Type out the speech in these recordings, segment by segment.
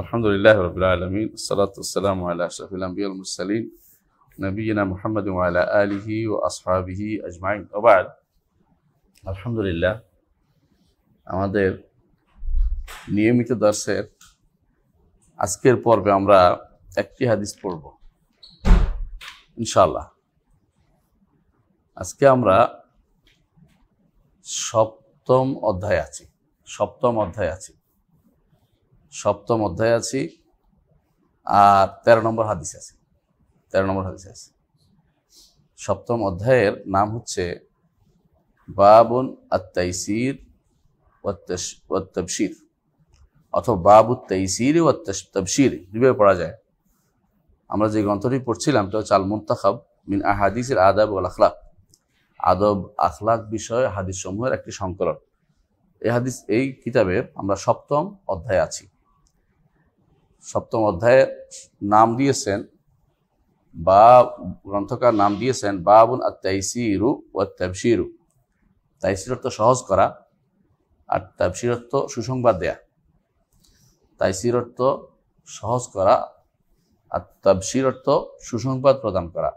আলহামদুলিল্লাহ রবিল আলমিন সালাতাম আল্লাহ আশরফুল নবীনা মোহাম্মদ আলা আলিহি ও আসহাবিহি আজমাইন। ওবাদ আলহামদুলিল্লাহ, আমাদের নিয়মিত দর্শের আজকের পর্বে আমরা একটি হাদিস পড়ব ইনশাল্লাহ আজকে আমরা সপ্তম অধ্যায় আছি, সপ্তম অধ্যায় আছি। সপ্তম অধ্যায় আছি, আর তেরো নম্বর হাদিস আছে। তেরো নম্বর হাদিস আছে। সপ্তম অধ্যায়ের নাম হচ্ছে বাবুন আত্তাইসির ওয়াত্তাবশির অথবা বাবু তাইসির ও তবশির, দুইভাবে পড়া যায়। আমরা যে গ্রন্থটি পড়ছিলাম এটা হচ্ছে আল মুন্তাখাব মিন আহাদিসের আদাব ওয়াল আখলাক। আদব, আখলাক বিষয় হাদিস সমূহের একটি সংকলন। এই হাদিস, এই কিতাবের আমরা সপ্তম অধ্যায়ে আছি। সপ্তম অধ্যায়ের নাম দিয়েছেন, বা গ্রন্থকার নাম দিয়েছেন, বাবুন আর তাইসিরু ও তাবশিরু। তাইসির অর্থ সহজ করা, আর তাবশির অর্থ সুসংবাদ দেয়া। তাইসির অর্থ সহজ করা, আর তাবশির অর্থ সুসংবাদ প্রদান করা।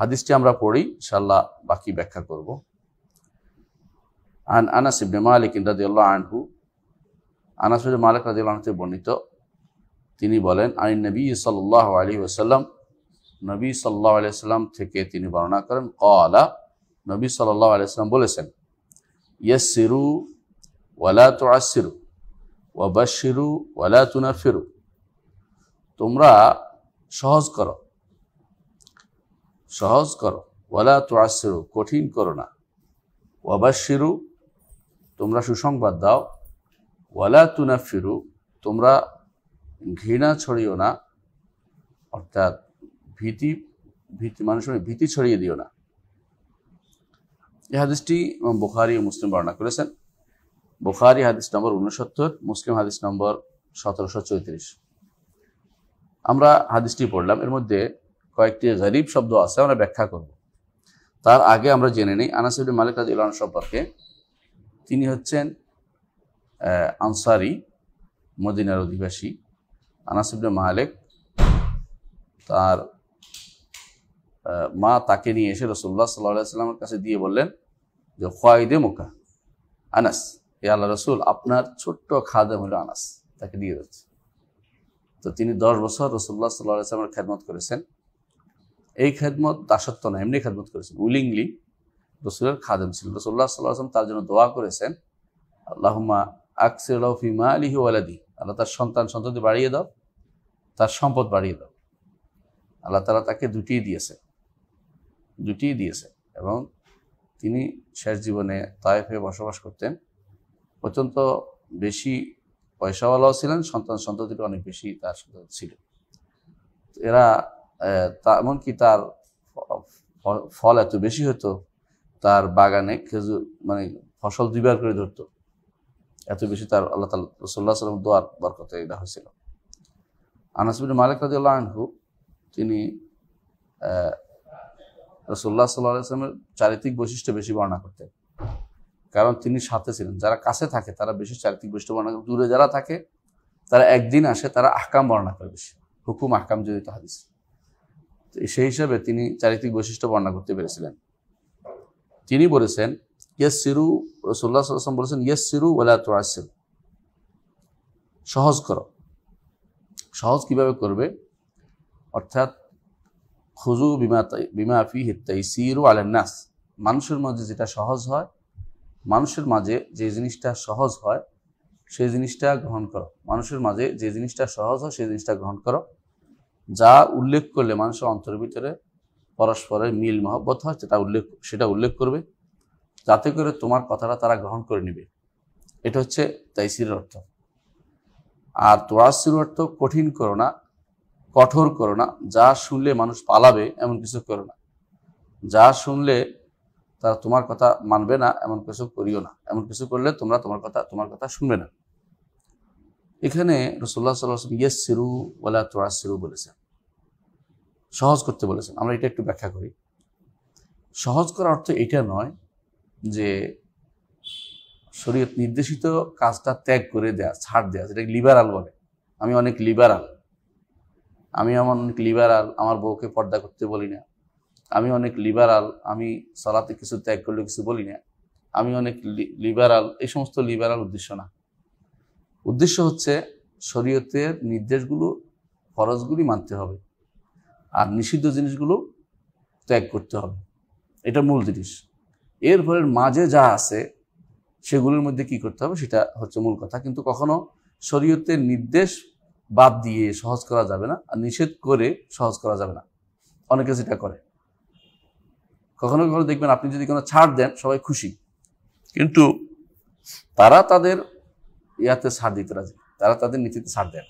হাদিসটি আমরা পড়ি ইনশাল্লাহ বাকি ব্যাখ্যা করব। আন আনাস ইবনে মালিক রাদিয়াল্লাহু আনহু, আনাস মালিক রাদিয়াল্লাহু আনহু বর্ণিত তিনি বলেন আইন নবী সাল্লাল্লাহু আলাইহি ওয়াসাল্লাম, নবী সাল্লাহ আলাইহি ওয়াসাল্লাম থেকে তিনি বর্ণনা করেন, ক্বালা নবী সাল্লাহ আলাইহি ওয়াসাল্লাম বলেছেন, ইয়াসসিরু ওয়ালা তুআসসিরু ওয়াবাশশিরু ওয়ালা তুনাফিরু তোমরা সহজ করো সহজ করো ওয়ালা তুআসসিরু কঠিন করো না ওয়াবাশশিরু তোমরা সুসংবাদ দাও ওয়ালা তুনাফিরু তোমরা ঘৃণা ছড়িও না, অর্থাৎ ভীতি ভীতি, মানুষের ভীতি ছড়িয়ে দিও না। এই হাদিসটি বুখারি ও মুসলিম বর্ণনা করেছেন। বুখারি হাদিস নম্বর উনসত্তর মুসলিম হাদিস নম্বর সতেরোশো চৌত্রিশ। আমরা হাদিসটি পড়লাম, এর মধ্যে কয়েকটি গরিব শব্দ আছে, আমরা ব্যাখ্যা করব। তার আগে আমরা জেনে নিই আনাসিবুল মালিক রাজি সম্পর্কে। তিনি হচ্ছেন আনসারি, মদিনার অধিবাসী। আনাসিবনে মালিক তার মা তাকে নিয়ে এসে রসুল্লাহ সাল্লাহ সাল্লামের কাছে দিয়ে বললেন যে খোয়াইদে মোকা আনাস এ আল্লাহ রসুল, আপনার ছোট্ট খাদেম হলো আনাস, তাকে দিয়ে যাচ্ছে। তো তিনি দশ বছর রসুল্লাহ সাল্লাহ সাল্লামের খেদমত করেছেন। এই খেদমত দাসত্ব না, এমনি খেদমত করেছেন। উইলিংলি রসুলের খাদেম ছিল রসুল্লাহ সাল্লাহ আসলাম তার জন্য দোয়া করেছেন আল্লাহমা আকসিল্লাহ ফিমা আলিহি ওয়ালাদি। আল্লাহ তার সন্তান সন্ততি বাড়িয়ে দাও, তার সম্পদ বাড়িয়ে দাও। আল্লাহ তালা তাকে দুটিই দিয়েছে দুটিই দিয়েছে এবং তিনি শেষ জীবনে তায়েফে বসবাস করতেন। অত্যন্ত বেশি পয়সাওয়ালাও ছিলেন, সন্তান সন্ততিটা অনেক বেশি তার ছিল। এরা এমনকি তার ফল এত বেশি হতো, তার বাগানে খেজুর মানে ফসল দুইবার করে ধরতো। এত বেশি তার আল্লাহ তাল রসোল্লা সাল্লাম দোয়ার বরকতে এটা হয়েছিল। আনাসবিন মালিক রাজিউল্লাহ আনহু, তিনি রসোল্লা সাল্লাহ আসলামের চারিত্রিক বৈশিষ্ট্য বেশি বর্ণনা করতেন। কারণ তিনি সাথে ছিলেন। যারা কাছে থাকে, তারা বেশি চারিত্রিক বৈশিষ্ট্য বর্ণনা করে। দূরে যারা থাকে, তারা একদিন আসে, তারা আহকাম বর্ণনা করে বেশি। হুকুম, আহকাম জড়িত হাদিস। সেই হিসাবে তিনি চারিত্রিক বৈশিষ্ট্য বর্ণনা করতে পেরেছিলেন। তিনি বলেছেন ইয়েস সিরু রসুল্লাহ সাল্লাম বলেছেন ইয়েস সিরু ওলা তোয়াসির সহজ করো। সহজ কীভাবে করবে? অর্থাৎ খুজু বিমা বিমা ফি হিত্তাই সিরু আলেন্নাস মানুষের মাঝে যেটা সহজ হয়, মানুষের মাঝে যে জিনিসটা সহজ হয়, সেই জিনিসটা গ্রহণ করো। মানুষের মাঝে যে জিনিসটা সহজ হয়, সেই জিনিসটা গ্রহণ করো। যা উল্লেখ করলে মানুষের অন্তরের ভিতরে পরস্পরের মিল মহব্বত হয়, সেটা উল্লেখ সেটা উল্লেখ করবে। যাতে করে তোমার কথাটা তারা গ্রহণ করে নেবে। এটা হচ্ছে তাইসির অর্থ। আর তোয়াসির অর্থ কঠিন করো না, কঠোর করো না। যা শুনলে মানুষ পালাবে, এমন কিছু করো না। যা শুনলে তারা তোমার কথা মানবে না, এমন কিছু করিও না। এমন কিছু করলে তোমরা তোমার কথা তোমার কথা শুনবে না। এখানে রসুল্লাহ সাল্লাম ইয়েস সিরু ওলা তোরা সিরু বলেছেন। সহজ করতে বলেছেন। আমরা এটা একটু ব্যাখ্যা করি। সহজ করার অর্থ এটা নয় যে শরীয়ত নির্দেশিত কাজটা ত্যাগ করে দেয়া, ছাড় দেয়া যেটাকে লিবারাল বলে। আমি অনেক লিবারাল আমি আমার অনেক লিবারাল আমার বউকে পর্দা করতে বলি না। আমি অনেক লিবারাল আমি সলাতে কিছু ত্যাগ করলে কিছু বলি না। আমি অনেক লিবারাল এই সমস্ত লিবারাল উদ্দেশ্য না। উদ্দেশ্য হচ্ছে শরীয়তের নির্দেশগুলো, ফরজগুলি মানতে হবে। আর নিষিদ্ধ জিনিসগুলো ত্যাগ করতে হবে। এটা মূল জিনিস। এরপরে মাঝে যা আছে, সেগুলোর মধ্যে কি করতে হবে? সেটা হচ্ছে মূল কথা। কিন্তু কখনো শরীয়তের নির্দেশ বাদ দিয়ে সহজ করা যাবে না আর নিষেধ করে সহজ করা যাবে না। অনেকে যেটা করে। কখনো কখনো দেখবেন আপনি যদি কোনো ছাড় দেন, সবাই খুশি। কিন্তু তারা তাদের ইয়াতে ছাড় দিতে রাজি তারা তাদের নীতিতে ছাড় দেয়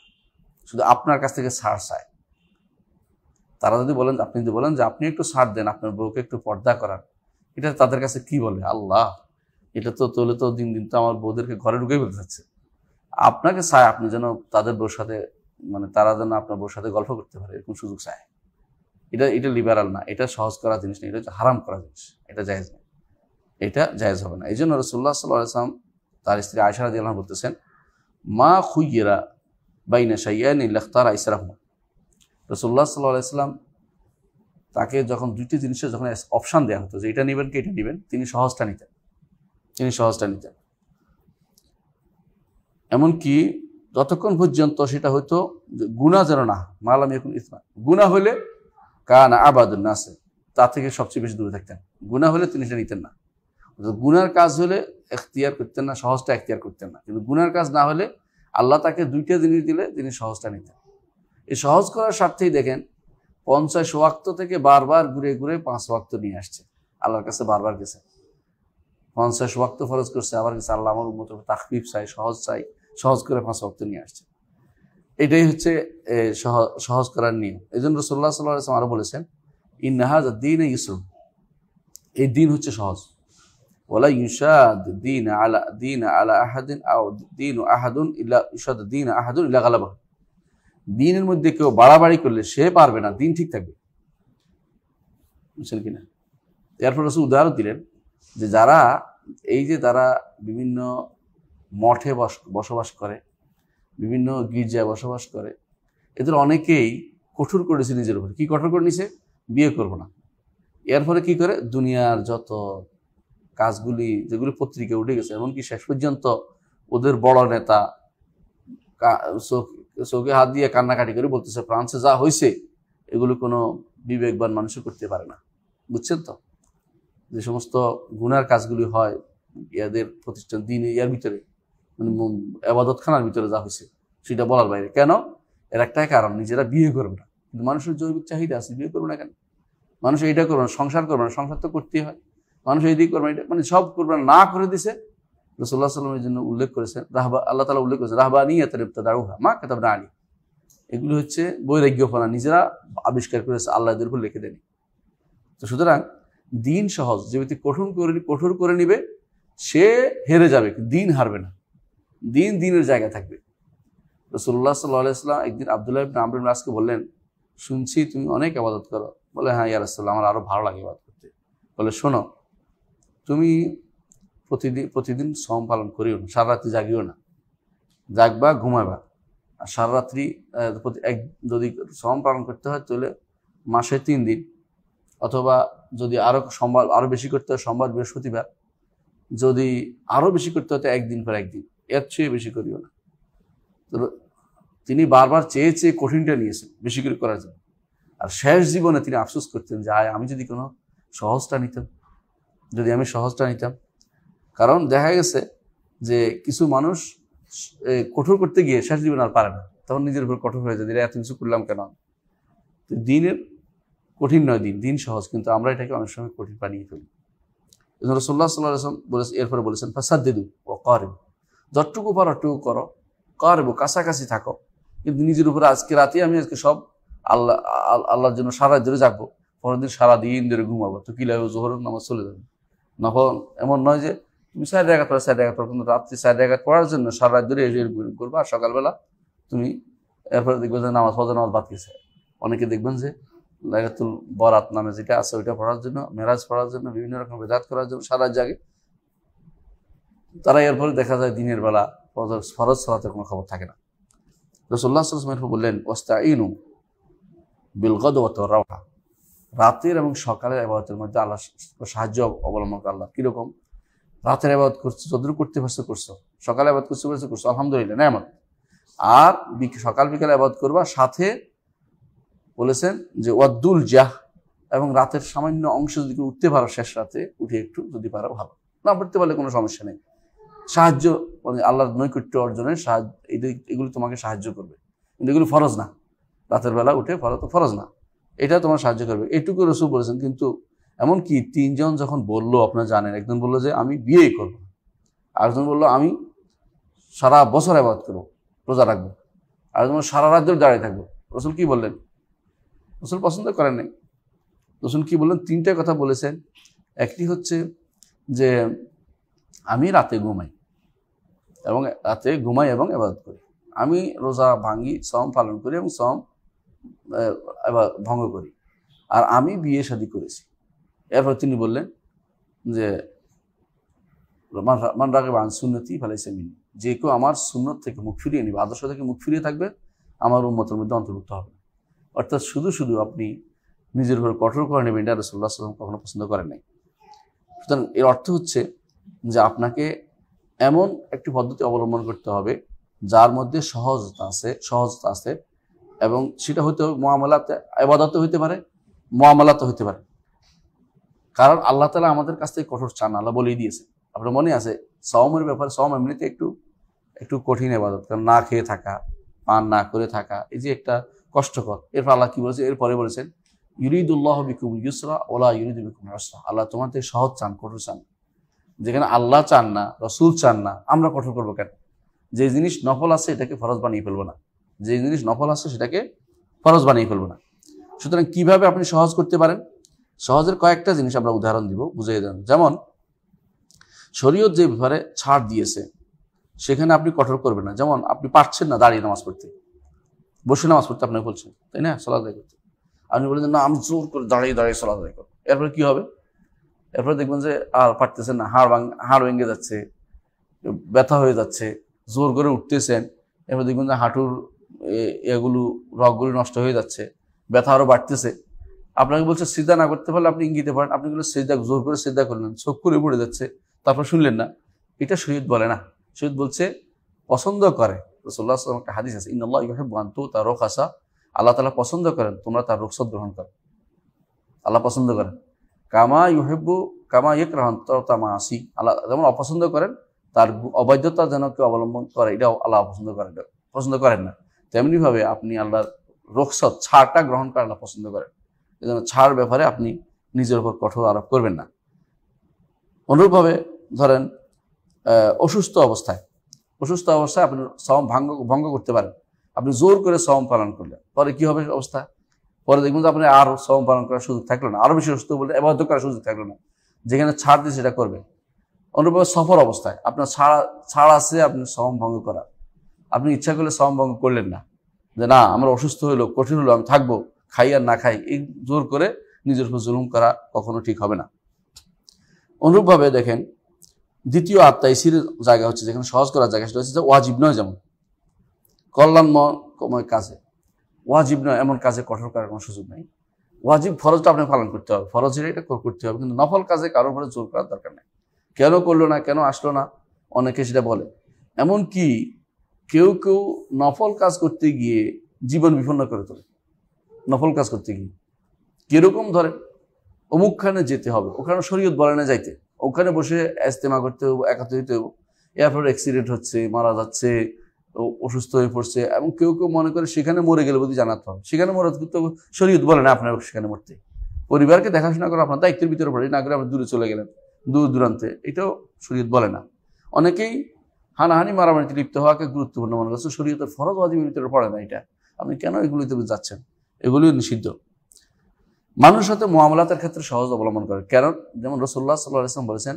শুধু আপনার কাছ থেকে ছাড় চায়। তারা যদি বলেন, আপনি যদি বলেন যে আপনি একটু ছাড় দেন, আপনার বউকে একটু পর্দা করান এটা তাদের কাছে কি বলে? আল্লাহ, এটা তো তোলে তো দিন দিন তো আমার বউদেরকে ঘরে ঢুকে ফেলতে যাচ্ছে। আপনাকে চায় আপনি যেন তাদের বউর সাথে মানে তারা যেন আপনার বউর সাথে গল্প করতে পারে, এরকম সুযোগ চায়। এটা এটা লিবারাল না, এটা সহজ করা জিনিস না, এটা হচ্ছে হারাম করা জিনিস, এটা জায়েজ না। এটা জায়েজ হবে না। এই জন্য রসুল্লাহ সাল্লাম তার স্ত্রী আয়সা রাজি আল্লাহ বলতেছেন, মা খুইয়েরা বাইনা সাইয়ান ইল্লাখতার আইসরাহমা রসুল্লাহ সাল্লাহ আলাইসাল্লাম তাকে যখন দুইটি জিনিসের যখন অপশান দেওয়া হতো, যে এটা নেবেন কি, এটা নেবেন, তিনি সহজটা নিতেন। তিনি সহজটা নিতেন। এমনকি যতক্ষণ পর্যন্ত সেটা হয়তো গুণা যেন না, মালাম এখন ইসমা গুণা হলে কানা আবাদুল নাসে তা থেকে সবচেয়ে বেশি দূরে থাকতেন। গুণা হলে তিনি সেটা নিতেন না। গুনার কাজ হলে এখতিয়ার করতেন না, সহজটা এখতিয়ার করতেন না। কিন্তু গুনার কাজ না হলে আল্লাহ তাকে দুইটা জিনিস দিলে তিনি সহজটা নিতেন। এই সহজ করার স্বার্থেই দেখেন পঞ্চাশ ওয়াক্ত থেকে বারবার ঘুরে ঘুরে পাঁচ ওয়াক্ত নিয়ে আসছে। আল্লাহর কাছে বারবার গেছে। পঞ্চাশ ওয়াক্ত ফরজ করছে, আবার গেছে, আল্লাহ আমার মতো তাকবিব চাই, সহজ চাই, সহজ করে পাঁচ ওয়াক্ত নিয়ে আসছে। এটাই হচ্ছে সহজ করার নিয়ম। এই জন্য রসোল্লা সাল্লাহ আরও বলেছেন ইন্নাহাজ দিন ইসরুম এই দিন হচ্ছে সহজ। ওলা ইউসাদ দিন আলা দিন আলা আহাদিন দিন আহাদুন ইল্লা ইউসাদ দিন আহাদুন ইল্লা গালাবাহ। দিনের মধ্যে কেউ বাড়াবাড়ি করলে সে পারবে না, দিন ঠিক থাকবে। বুঝছেন কিনা? এরপর উদাহরণ দিলেন যে যারা, এই যে তারা বিভিন্ন মঠে বসবাস করে, বিভিন্ন গির্জায় বসবাস করে, এদের অনেকেই কঠোর করেছে নিজের উপর। কি কঠোর করে নিছে? বিয়ে করব না। এর ফলে কি করে? দুনিয়ার যত কাজগুলি, যেগুলি পত্রিকা উঠে গেছে, এমনকি শেষ পর্যন্ত ওদের বড় নেতা চোখে হাত দিয়ে কান্নাকাটি করে বলতেছে, ফ্রান্সে যা হয়েছে এগুলো কোনো বিবেকবান মানুষও করতে পারে না। বুঝছেন তো? যে সমস্ত গুনার কাজগুলি হয় ইয়াদের প্রতিষ্ঠান দিন ইয়ার ভিতরে মানে আবাদতখানার ভিতরে যা হয়েছে সেটা বলার বাইরে। কেন? এর একটাই কারণ, নিজেরা বিয়ে করবে না। কিন্তু মানুষের জৈবিক চাহিদা আছে, বিয়ে করবে না কেন? মানুষ এইটা করবে না, সংসার করবে না, সংসার তো করতেই হয়। মানুষ এই দিক করবে এটা মানে সব করবে না করে দিছে রসুল্লাহ সাল্লামের জন্য উল্লেখ করেছেন, রাহবা আল্লাহ তালা উল্লেখ করেছেন রাহবা নিয়ে দারুহা মা কেতাব না আলী এগুলো হচ্ছে বৈরাগ্যপনা, নিজেরা আবিষ্কার করেছে আল্লাহদের উপর লিখে দেনি তো সুতরাং দিন সহজ, যে ব্যক্তি কঠোর করে কঠোর করে নিবে, সে হেরে যাবে দিন হারবে না। দিন দিনের জায়গায় থাকবে। রসুল্লাহ সাল্লাহাম একদিন আবদুল্লাহ ইবিন আমরিন রাজকে বললেন, শুনছি তুমি অনেক আবাদত করো। বলে হ্যাঁ ইয়া রাসুল্লাহ আমার আরও ভালো লাগে আবাদ করতে। বলে, শোনো, তুমি প্রতিদিন প্রতিদিন শ্রম পালন করিও না সারা রাত্রি জাগিও না। জাগবা, ঘুমাবা। আর সারা রাত্রি এক, যদি শ্রম পালন করতে হয় তাহলে মাসে তিন দিন। অথবা যদি আরও সোমবার আরও বেশি করতে হয় সোমবার, বৃহস্পতিবার, যদি আরও বেশি করতে হতো একদিন পর একদিন, এর চেয়ে বেশি করিও না। তো তিনি বারবার চেয়ে চেয়ে কঠিনটা নিয়েছেন, বেশি করে করার জন্য। আর শেষ জীবনে তিনি আফসোস করতেন যে, আয়, আমি যদি কোনো সহজটা নিতাম, যদি আমি সহজটা নিতাম কারণ দেখা গেছে যে কিছু মানুষ কঠোর করতে গিয়ে শেষ জীবন আর পারে না। তখন নিজের উপর কঠোর হয়ে যায় এত কিছু করলাম কেন? তো দিনের কঠিন নয় দিন দিন সহজ, কিন্তু আমরা এটাকে অনেক সময় কঠিন বানিয়ে ফেলি। রসোল্লা সাল্লাম বলেছে এরপরে বলেছেন, ফাসাদ্দেদু ও করেব। যতটুকু পারো অটুকু করো। করব, কাছাকাছি থাকো। কিন্তু নিজের উপরে আজকে রাতে আমি আজকে সব আল্লাহ আল্লাহর জন্য সারা ধরে যাব পরের দিন সারাদিন ধরে ঘুমাবো। তো কি লাগবে জোহর নামাজ চলে যাবে। নখন এমন নয় যে তুমি এগাত পড়া সাইড এগাত পড়ো, কিন্তু রাত্রি সাইড এগাত পড়ার জন্য সারা রাত ধরে করব আর সকালবেলা তুমি এরপরে দেখবে যে নামাজ ফজর, নামাজ বাদ গেছে। অনেকে দেখবেন যে লাগাতুল বরাত নামে যেটা আছে, ওইটা পড়ার জন্য, মেরাজ পড়ার জন্য, বিভিন্ন রকম বেদাত করার জন্য সারা জাগে। তারা এরপরে দেখা যায় দিনের বেলা ফরজ ছড়াতে কোনো খবর থাকে না। রসোল্লা সাল্লাম বললেন ওস্তা ইনু বিলগদ রাওহা রাতের এবং সকালের আবাদতের মধ্যে আল্লাহ সাহায্য অবলম্বন করে আল্লাহ। কীরকম? রাতের আবাদ করছ যদ্দূর করতে পারছ করছ। সকালে আবাদ করতে পারছ করছ, আলহামদুলিল্লাহ, নেয়ামত। আর সকাল বিকালে আবাদ করবা, সাথে বলেছেন যে, ওয়াদ্দুল জাহ, এবং রাতের সামান্য অংশ যদি উঠতে পারো শেষ রাতে, উঠে একটু যদি পারো ভালো। না পড়তে পারলে কোনো সমস্যা নেই। সাহায্য মানে আল্লাহর নৈকট্য অর্জনের সাহায্য এগুলি তোমাকে সাহায্য করবে। কিন্তু এগুলো ফরজ না। রাতের বেলা উঠে ফরজ তো ফরজ না। এটা তোমার সাহায্য করবে। এটুকু রসু বলেছেন, কিন্তু এমনকি তিনজন যখন বলল, আপনারা জানেন, একজন বলল যে, আমি বিয়ে করব আরেকজন বলল, আমি সারা বছর আবাদ করব, রোজা রাখব। আরেকজন সারা রাজ্য দাঁড়িয়ে থাকব। রসুল কি বললেন? রসুল পছন্দ করেন নাই। রসুল কি বললেন? তিনটে কথা বলেছেন। একটি হচ্ছে যে, আমি রাতে ঘুমাই এবং রাতে ঘুমাই এবং আবাদত করি। আমি রোজা ভাঙ্গি সম পালন করি এবং সম ভঙ্গ করি। আর আমি বিয়ে শাদী করেছি। এরপর তিনি বললেন যে, মান রাগে বান সুন্নতি ফেলাইছে মিনি। যে কেউ আমার সুন্নত থেকে মুখ ফিরিয়ে নিবে, আদর্শ থেকে মুখ ফিরিয়ে থাকবে, আমার উন্মতের মধ্যে অন্তর্ভুক্ত হবে। অর্থাৎ শুধু শুধু আপনি নিজের উপর কঠোর করে নেবেন, এটা রসুল্লাহ সাল্লাম কখনো পছন্দ করেন নাই। সুতরাং এর অর্থ হচ্ছে যে আপনাকে এমন একটি পদ্ধতি অবলম্বন করতে হবে, যার মধ্যে সহজতা আছে সহজতা আছে এবং সেটা হইতে হবে মোয়ামলাতে আবাদতে হইতে পারে মোয়ামলাতে হইতে পারে। কারণ আল্লাহ তালা আমাদের কাছ থেকে কঠোর চান, আল্লাহ বলেই দিয়েছে। আপনার মনে আছে? সমের ব্যাপারে সম এমনিতে একটু একটু কঠিন আবাদত কারণ না খেয়ে থাকা, পান না করে থাকা, এই যে একটা কষ্টকর। এরপর আল্লাহ কি বলেছে? এরপরে বলেছেন, ইউরিদুল্লাহ বিকুম ইউসরা ওলা ইউরিদ বিকুম রসরা আল্লাহ তোমার থেকে সহজ চান, কঠোর চান। যেখানে আল্লাহ চান না, রসুল চান না, আমরা কঠোর করব কেন? যে জিনিস নফল আছে, এটাকে ফরজ বানিয়ে ফেলব না। যে জিনিস নফল আছে, সেটাকে ফরজ বানিয়ে ফেলব না। সুতরাং কীভাবে আপনি সহজ করতে পারেন? সহজের কয়েকটা জিনিস আমরা উদাহরণ দিব, বুঝিয়ে দেন। যেমন, শরীয়ত যে ব্যাপারে ছাড় দিয়েছে, সেখানে আপনি কঠোর করবেন না। যেমন, আপনি পারছেন না দাঁড়িয়ে নামাজ পড়তে। বসে নামাজ পড়তে আপনাকে বলছেন, তাই না? সলাদ আদায় করতে। আপনি বলেন না, আমি জোর করে দাঁড়িয়ে দাঁড়িয়ে সলাদ আদায় করব। এরপরে কি হবে? এরপরে দেখবেন যে, আর পারতেছেন না, হাড় হাড় ভেঙে যাচ্ছে, ব্যথা হয়ে যাচ্ছে, জোর করে উঠতেছেন। এরপর দেখবেন যে, হাঁটুর এগুলো, রগগুলো নষ্ট হয়ে যাচ্ছে, ব্যথা আরও বাড়তেছে। আপনাকে বলছে সিদ্ধা না করতে পারলে আপনি ইঙ্গিতে পারেন আপনি গুলো সিদ্ধা জোর করে সিদ্ধা করলেন। চোখ করে পড়ে যাচ্ছে। তারপর শুনলেন না। এটা শহীদ বলে না। শহীদ বলছে, পছন্দ করে। রসোল্লা আসলাম একটা হাদিস আছে ইন্নআল্লাহ বান্তু তার রোখ আসা আল্লাহ তালা পছন্দ করেন, তোমরা তার রোকসত গ্রহণ করো। আল্লাহ পছন্দ করেন। কামা ইহেব্বু কামা ইয়েক রহন তামা আসি আল্লাহ যেমন অপছন্দ করেন, তার অবৈধতা যেন কেউ অবলম্বন করে, এটাও আল্লাহ পছন্দ করেন। পছন্দ করেন না। তেমনিভাবে আপনি আল্লাহর রোকসত ছাড়টা গ্রহণ করে আল্লাহ পছন্দ করেন। এজন্য ছাড় ব্যাপারে আপনি নিজের উপর কঠোর আরোপ করবেন না। অনুরূপভাবে ধরেন অসুস্থ অবস্থায় অসুস্থ অবস্থায় আপনি সম ভাঙ্গ, ভঙ্গ করতে পারেন। আপনি জোর করে সম পালন করলেন, পরে কি হবে অবস্থা? পরে দেখবেন যে আপনি আর সম পালন করার সুযোগ থাকল না আরও বেশি অসুস্থ বলে এবাধ্য করার সুযোগ থাকল না। যেখানে ছাড় দিয়ে সেটা করবেন। অনুরূপভাবে সফর অবস্থায় আপনার ছাড়া, ছাড় আছে আপনি সম ভঙ্গ করা। আপনি ইচ্ছা করলে সম ভঙ্গ করলেন না। যে না, আমার অসুস্থ হইল কঠিন হলো আমি থাকব। খাই আর না খাই, এই জোর করে নিজের উপর জুলুম করা কখনো ঠিক হবে না। অনুরূপভাবে দেখেন, দ্বিতীয় আত্মা ইসির জায়গা হচ্ছে যেখানে সহজ করার জায়গা, সেটা হচ্ছে যে ওয়াজিব নয় যেমন। কল্যাণময় কাজে। ওয়াজিব নয়, এমন কাজে কঠোর করার কোনো সুযোগ নেই। ওয়াজিব ফরজটা আপনাকে পালন করতে হবে। ফরজের এটা করতে হবে, কিন্তু নফল কাজে কারোর উপরে জোর করার দরকার নেই। কেন করল না, কেন আসলো না? অনেকে সেটা বলে। এমন কি কেউ কেউ নফল কাজ করতে গিয়ে জীবন বিপন্ন করে তোলে। নফল কাজ করতে গিয়ে। কীরকম ধরে অমুকখানে যেতে হবে, ওখানে শরীয়ত বলে না যাইতে। ওখানে বসে এস্তেমা করতে হব একাত্র হইতে হব এরপর অ্যাক্সিডেন্ট হচ্ছে, মারা যাচ্ছে অসুস্থ হয়ে পড়ছে, এবং কেউ কেউ মনে করে সেখানে মরে গেলে বুঝি জানাতে হবে সেখানে মরে করতে শরীয়ত বলে না আপনার সেখানে মরতে। পরিবারকে দেখাশোনা করে আপনার দায়িত্বের ভিতরে পড়ে, না করে আপনি দূরে চলে গেলেন, দূর দূরান্তে। এটাও শরীয়ত বলে না। অনেকেই হানাহানি, মারামারিতে লিপ্ত হওয়াকে গুরুত্বপূর্ণ মনে করছে। শরীয়তের ফরজ ওয়াজিবের ভিতরে পড়ে না এটা। আপনি কেন এগুলিতে যাচ্ছেন? এগুলিও নিষিদ্ধ। মানুষের সাথে মোয়ামলাতের ক্ষেত্রে সহজ অবলম্বন করে। কারণ যেমন রসুল্লাহ সাল্লাহ ইসলাম বলেছেন,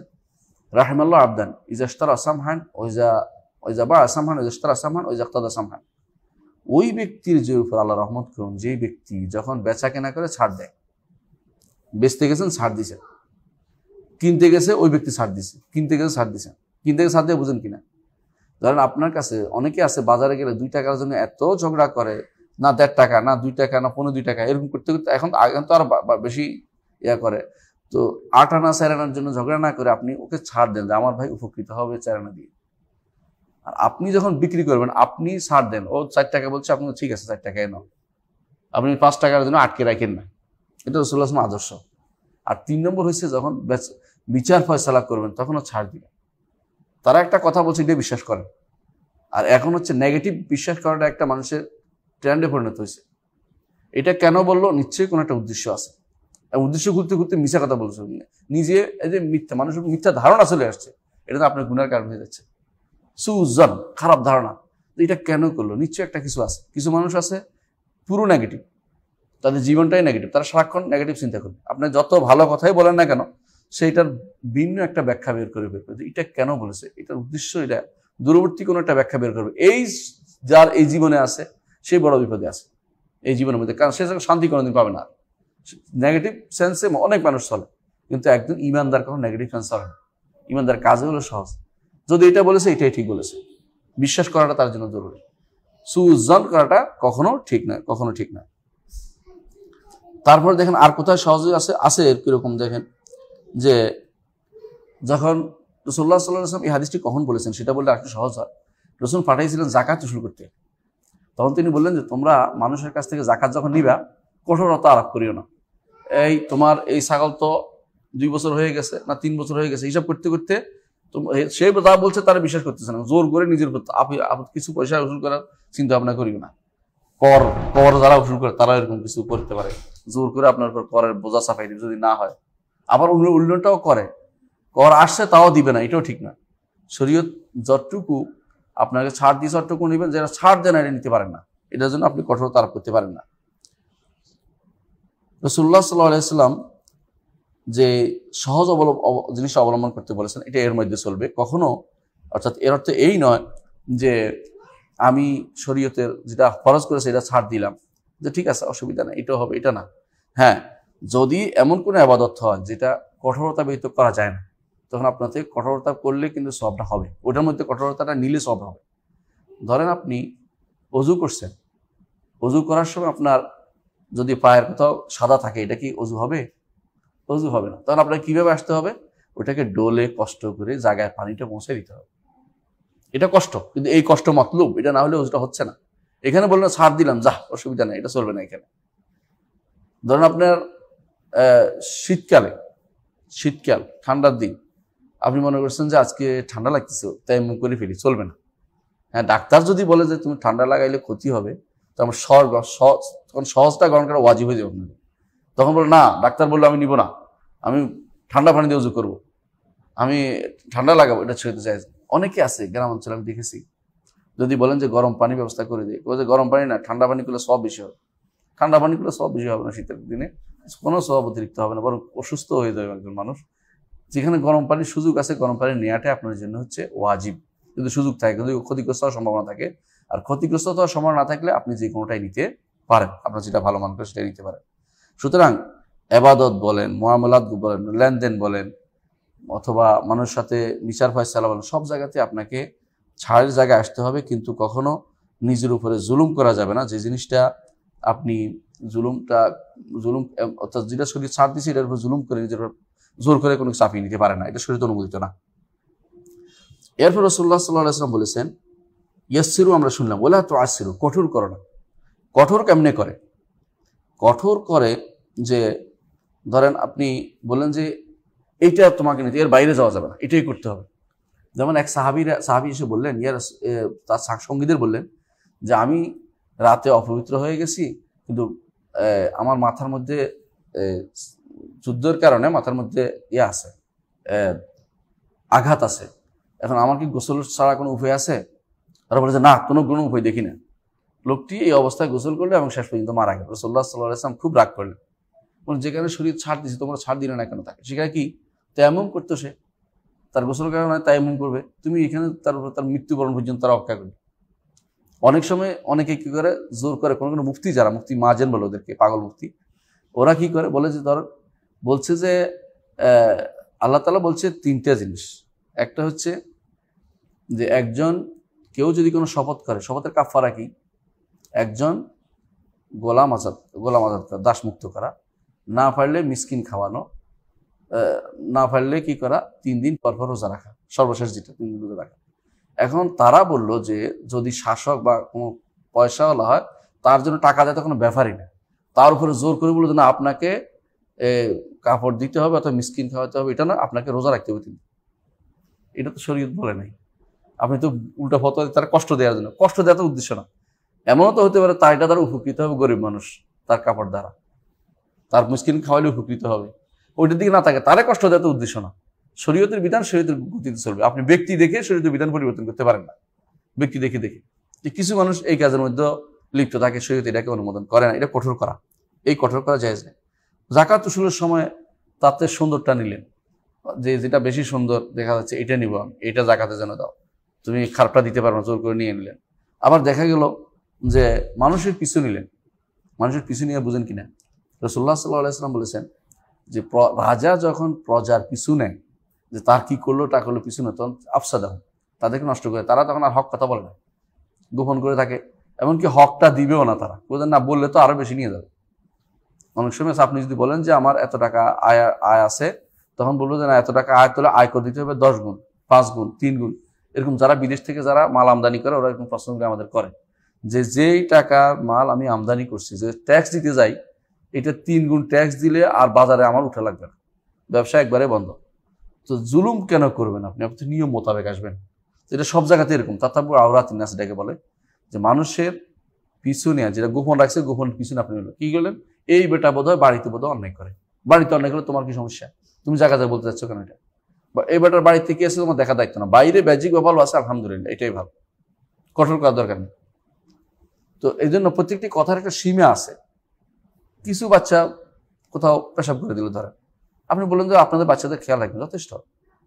রাহিমাল্লাহ আবদান ইজাস্তার আসাম হান ওইজা ওইজা বা আসাম হান ইজাস্তার আসাম হান ওইজা আক্তাদ আসাম হান ওই ব্যক্তির যে উপর আল্লাহ রহমত করুন, যেই ব্যক্তি যখন বেচা কেনা করে ছাড় দেয়, বেচতে গেছেন, ছাড় দিছে কিনতে গেছে, ওই ব্যক্তি ছাড় দিছে, কিনতে গেছে, ছাড় দিছে কিনতে গেছে, ছাড় দিয়ে বুঝেন কিনা? ধরেন আপনার কাছে, অনেকে আছে, বাজারে গেলে দুই টাকার জন্য এত ঝগড়া করে না দেড় টাকা, না দুই টাকা, না পনেরো দুই টাকা, এরকম করতে করতে এখন এখন তো আর বেশি ইয়া করে। তো আট আনা, চার আনার জন্য ঝগড়া না করে আপনি ওকে ছাড় দেন যে আমার ভাই উপকৃত হবে চার আনা দিয়ে। আর আপনি যখন বিক্রি করবেন, আপনি ছাড় দেন, ও চার টাকা বলছে, আপনি ঠিক আছে, চার টাকায় নাও। আপনি পাঁচ টাকার জন্য আটকে রাখেন না। এটা আসলাম আদর্শ। আর তিন নম্বর হচ্ছে যখন বিচার ফয়সালা করবেন তখনও ছাড় দিবেন। তারা একটা কথা বলছে, এটা বিশ্বাস করেন। আর এখন হচ্ছে নেগেটিভ বিশ্বাস করাটা একটা মানুষের ট্রেন্ডে পরিণত হয়েছে। এটা কেন বলল? নিশ্চয়ই কোনো একটা উদ্দেশ্য আছে। আর উদ্দেশ্য ঘুরতে ঘুরতে মিথ্যা কথা বলছে নিজে এই যে মিথ্যা, মানুষের মিথ্যা ধারণা চলে আসছে, এটা তো আপনার গুণার কারণ হয়ে যাচ্ছে। সুজন খারাপ ধারণা। এটা কেন করল? নিশ্চয়ই একটা কিছু আছে। কিছু মানুষ আছে পুরো নেগেটিভ তাদের জীবনটাই নেগেটিভ তারা সারাক্ষণ নেগেটিভ চিন্তা করবে আপনি যত ভালো কথাই বলেন না কেন, সেইটার ভিন্ন একটা ব্যাখ্যা বের করে বের করবে এটা কেন বলেছে? এটার উদ্দেশ্য এটা। দূরবর্তী কোনো একটা ব্যাখ্যা বের করবে। এই যার এই জীবনে আছে সে বড় বিপদে আছে এই জীবনের মধ্যে। কারণ সে শান্তি কোনোদিন পাবে না। নেগেটিভ সেন্সে অনেক মানুষ চলে, কিন্তু একজন ইমানদার কখন নেগেটিভ সেন্স চলে না। ইমানদার কাজে হলো সহজ। যদি এটা বলেছে, এটাই ঠিক বলেছে। বিশ্বাস করাটা তার জন্য জরুরি। সুজন করাটা কখনো ঠিক নয় কখনো ঠিক নয় তারপর দেখেন আর কোথায় সহজে আছে? আছে কীরকম দেখেন যে যখন রসুল্লাহ সাল্লাহ আসলাম হাদিসটি কখন বলেছেন, সেটা বললে একটু সহজ হয়। রসুল পাঠাইছিলেন জাকাত শুরু করতে। তখন তিনি বললেন যে, তোমরা মানুষের কাছ থেকে জাকাত যখন নিবা, কঠোরতা আরোপ করিও না। এই তোমার এই ছাগল তো দুই বছর হয়ে গেছে না তিন বছর হয়ে গেছে হিসাব করতে করতে সে যা বলছে তারা বিশ্বাস করতেছে না। জোর করে নিজের কিছু পয়সা উসুল করার চিন্তা ভাবনা করিও না। কর কর যারা উসুল করে তারা এরকম কিছু করতে পারে। জোর করে আপনার উপর করের বোঝা চাপাই দিবে যদি না হয়। আবার উল্টোটাও করে। কর আসছে তাও দিবে না, এটাও ঠিক না। শরীয়ত যতটুকু আপনাকে ছাড় দিয়ে যতটুকু নেবেন যারা ছাড় দেন এটা নিতে পারেন না। এটার জন্য আপনি কঠোরতা আরোপ করতে পারেন না। রসুল্লাহ সাল্লাম যে সহজ অবলম্ব, অব- জিনিস অবলম্বন করতে বলেছেন, এটা এর মধ্যে চলবে। কখনো, অর্থাৎ এর অর্থ এই নয় যে আমি শরীয়তের যেটা খরচ করেছে এটা ছাড় দিলাম। যে ঠিক আছে, অসুবিধা নেই এটা হবে, এটা না। হ্যাঁ যদি এমন কোনো আবাদত হয় যেটা কঠোরতা ব্যতীত করা যায় না। তখন আপনাদের কঠোরতা করলে কিন্তু সবটা হবে। ওটার মধ্যে কঠোরতাটা নিলে সব হবে। ধরেন আপনি অজু করছেন। অজু করার সময় আপনার যদি পায়ের কোথাও সাদা থাকে, এটা কি অজু হবে? অজু হবে না। তখন আপনাকে কীভাবে আসতে হবে? ওটাকে ডোলে কষ্ট করে জায়গায় পানিটা পৌঁছে দিতে হবে। এটা কষ্ট, কিন্তু এই কষ্ট মতলুব, এটা না হলে অজুটা হচ্ছে না। এখানে বললেন ছাড় দিলাম, যা, অসুবিধা নেই, এটা চলবে না এখানে। ধরেন আপনার শীতকালে, শীতকাল, ঠান্ডার দিন আপনি মনে করছেন যে আজকে ঠান্ডা লাগতেছে, তাই মুখ করে ফেলি চলবে না। হ্যাঁ ডাক্তার যদি বলে যে তুমি ঠান্ডা লাগাইলে ক্ষতি হবে, তো আমার সহজ তখন সহজটা গ্রহণ করা ওয়াজিব হয়ে যাবে আপনাদের। তখন বলে, না, ডাক্তার বলল আমি নিব না, আমি ঠান্ডা পানি দিয়ে উজু করব, আমি ঠান্ডা লাগাবো, এটা ছেড়ে চাই। অনেকে আছে, গ্রাম অঞ্চলে আমি দেখেছি, যদি বলেন যে গরম পানি ব্যবস্থা করে দিই যে গরম পানি না, ঠান্ডা পানি করলে সব বেশি হবে। ঠান্ডা পানি করলে সব বেশি হবে না শীতের দিনে, কোনো সব অতিরিক্ত হবে না, বরং অসুস্থ হয়ে যাবে একজন মানুষ। যেখানে গরম পানির সুযোগ আছে, গরম পানি নেওয়াটাই আপনার জন্য হচ্ছে ওয়াজিব। যদি সুযোগ থাকে, যদি ক্ষতিগ্রস্ত হওয়ার সম্ভাবনা থাকে। আর ক্ষতিগ্রস্ত হওয়ার সম্ভাবনা না থাকলে আপনি যে কোনোটাই নিতে পারেন। আপনার যেটা ভালো মনে করে সেটাই নিতে পারেন। সুতরাং এবাদত বলেন মোয়ামলাত বলেন, লেনদেন বলেন, অথবা মানুষের সাথে বিচার ফয়সালা বলেন, সব জায়গাতে আপনাকে ছাড়ের জায়গায় আসতে হবে, কিন্তু কখনো নিজের উপরে জুলুম করা যাবে না। যে জিনিসটা আপনি জুলুমটা, জুলুম, অর্থাৎ যেটা শরীর ছাড় দিচ্ছে এটার উপর জুলুম করে নিজের জোর করে কোনো চাপিয়ে নিতে পারে না, এটা শরীর অনুমোদিত না। এরপর রসুল্লাহ সাল্লাহ আসলাম বলেছেন ইয়াসিরু আমরা শুনলাম বলে তো আসিরু কঠোর করো না। কঠোর কেমনে করে? কঠোর করে যে, ধরেন আপনি বললেন যে, এইটা তোমাকে নিতে, এর বাইরে যাওয়া যাবে না, এটাই করতে হবে। যেমন এক সাহাবিরা, সাহাবি এসে বললেন ইয়ার তার সঙ্গীদের বললেন যে, আমি রাতে অপবিত্র হয়ে গেছি, কিন্তু আমার মাথার মধ্যে যুদ্ধের কারণে মাথার মধ্যে ইয়ে আছে আঘাত আছে। এখন আমার কি গোসল ছাড়া কোনো উপায় আছে? ওরা বলে যে না কোনো কোনো উপায় দেখি না। লোকটি এই অবস্থায় গোসল করল এবং শেষ পর্যন্ত মারা গেল। রসল্লাহ সাল্লাহ আসলাম খুব রাগ করলেন। বলেন, যেখানে শরীর ছাড় দিছে তোমরা ছাড় দিলে না কেন তাকে? সেখানে কি? তেমন করতো সে। তার গোসল কারণে তাই এমন করবে। তুমি এখানে তার উপর তার মৃত্যুবরণ পর্যন্ত তারা অপেক্ষা করবে। অনেক সময় অনেকে কি করে? জোর করে কোনো কোনো মুক্তি যারা মুক্তি মাজেন বলে ওদেরকে পাগল মুক্তি ওরা কি করে? বলে যে ধর বলছে যে আল্লাহ তালা বলছে তিনটা জিনিস। একটা হচ্ছে যে একজন কেউ যদি কোনো শপথ করে, শপথের কাফারা কি? একজন গোলাম আজাদ গোলাম আজাদ করা, দাসমুক্ত করা, না পারলে মিসকিন খাওয়ানো না পারলে কি করা? তিন দিন পর পর রোজা রাখা, সর্বশেষ যেটা, তিন দিন রোজা রাখা। এখন তারা বলল যে যদি শাসক বা কোনো পয়সাওয়ালা হয়, তার জন্য টাকা দেয় তো কোনো ব্যাপারই না। তার উপরে জোর করে বলল না, আপনাকে কাপড় দিতে হবে অথবা মিসকিন খাওয়াতে হবে, এটা না আপনাকে রোজা রাখতে হবে তিন। এটা তো শরীয়ত বলে নাই। আপনি তো উল্টা ফতোয়া তারা কষ্ট দেওয়ার জন্য। কষ্ট দেওয়া তো উদ্দেশ্য না। এমনও তো হতে পারে তার এটা দ্বারা উপকৃত হবে গরিব মানুষ, তার কাপড় দ্বারা। তার মুসকিন খাওয়ালে উপকৃত হবে। ওইটার দিকে না থাকে তারে কষ্ট দেওয়া তো উদ্দেশ্য না। শরীয়তের বিধান শরীয়তের গতিতে চলবে। আপনি ব্যক্তি দেখে শরীয়তের বিধান পরিবর্তন করতে পারেন না। ব্যক্তি দেখে দেখে। যে কিছু মানুষ এই কাজের মধ্যে লিপ্ত থাকে শরীয়ত এটাকে অনুমোদন করে না। এটা কঠোর করা। এই কঠোর করা যায় না জাকাত উসুলের সময় তাতে সুন্দরটা নিলেন। যে যেটা বেশি সুন্দর দেখা যাচ্ছে, এটা নিব আমি, এটা জাকাতে যেন দাও। তুমি খারাপটা দিতে পারো না, জোর করে নিয়ে নিলেন। আবার দেখা গেল যে মানুষের পিছু নিলেন। মানুষের পিছু নিয়ে বুঝেন কিনা? রসুল্লাহ সাল্লাহ আলাইসালাম বলেছেন যে রাজা যখন প্রজার পিছু নেয়, যে তার কি করল টা করল পিছু নেয়, তখন আফসা দেহ তাদেরকে নষ্ট করে, তারা তখন আর হক কথা বলে না। গোপন করে থাকে। এমনকি হকটা দিবেও না তারা। বলছেন না, বললে তো আরও বেশি নিয়ে যাবে। অনেক সময় আপনি যদি বলেন যে আমার এত টাকা আয় আয় আছে, তখন বলব যে না, এত টাকা আয় তোলে আয় করে দিতে হবে দশ গুণ, পাঁচ গুণ, তিন গুণ। এরকম যারা বিদেশ থেকে যারা মাল আমদানি করে, ওরা এরকম প্রশ্নগুলো আমাদের করে যে যেই টাকার মাল আমি আমদানি করছি, যে ট্যাক্স দিতে যাই, এটা তিন গুণ ট্যাক্স দিলে আর বাজারে আমার উঠে লাগবে না। ব্যবসা একবারে বন্ধ। তো জুলুম কেন করবেন আপনি? আপনি নিয়ম মোতাবেক আসবেন। এটা সব জায়গাতে এরকম। তাতাপুর আওরাত নাস এটাকে বলে যে মানুষের পিছু নেওয়া যেটা গোপন রাখছে, গোপন পিছনে আপনি কি করলেন? এই বেটা বোধ হয় বাড়িতে বোধ অন্যায় করে। বাড়িতে অন্যায় করে তোমার কি সমস্যা? তুমি জায়গা যায় বলতে চাচ্ছ কেন এটা? এই বেটার বাড়িতে কি আছে তোমার দেখা দায়িত্ব না। বাইরে ব্যাজিক বা ভালো আছে, আলহামদুলিল্লাহ, এটাই ভালো। কঠোর করার দরকার নেই। তো এই জন্য প্রত্যেকটি কথার একটা সীমা আছে। কিছু বাচ্চা কোথাও পেশাব করে দিল ধরেন আপনি বললেন যে আপনাদের বাচ্চাদের খেয়াল রাখবেন, যথেষ্ট।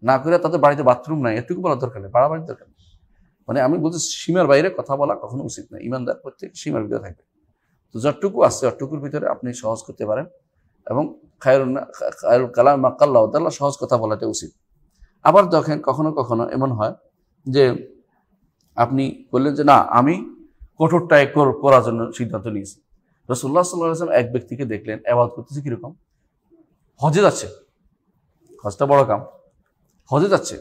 না করে তাদের বাড়িতে বাথরুম নাই, এটুকু বলার দরকার নেই, বাড়াবাড়ির দরকার নেই। মানে আমি বলছি, সীমার বাইরে কথা বলা কখনো উচিত না। ইমানদার প্রত্যেক সীমার ভিতরে থাকবে। তো যতটুকু আছে অটুকুর ভিতরে আপনি সহজ করতে পারেন এবং খায়রুল কালাম মাক্কাল্লাহ তাল্লাহ সহজ কথা বলাটা উচিত। আবার দেখেন কখনো কখনো এমন হয় যে আপনি বললেন যে, না, আমি কঠোরটাই কর- করার জন্য সিদ্ধান্ত নিয়েছি। রসুল্লাহ সাল্লাম এক ব্যক্তিকে দেখলেন আবাদ করতেছে কীরকম? হজে যাচ্ছে। হজটা বড় কাম। হজে যাচ্ছে।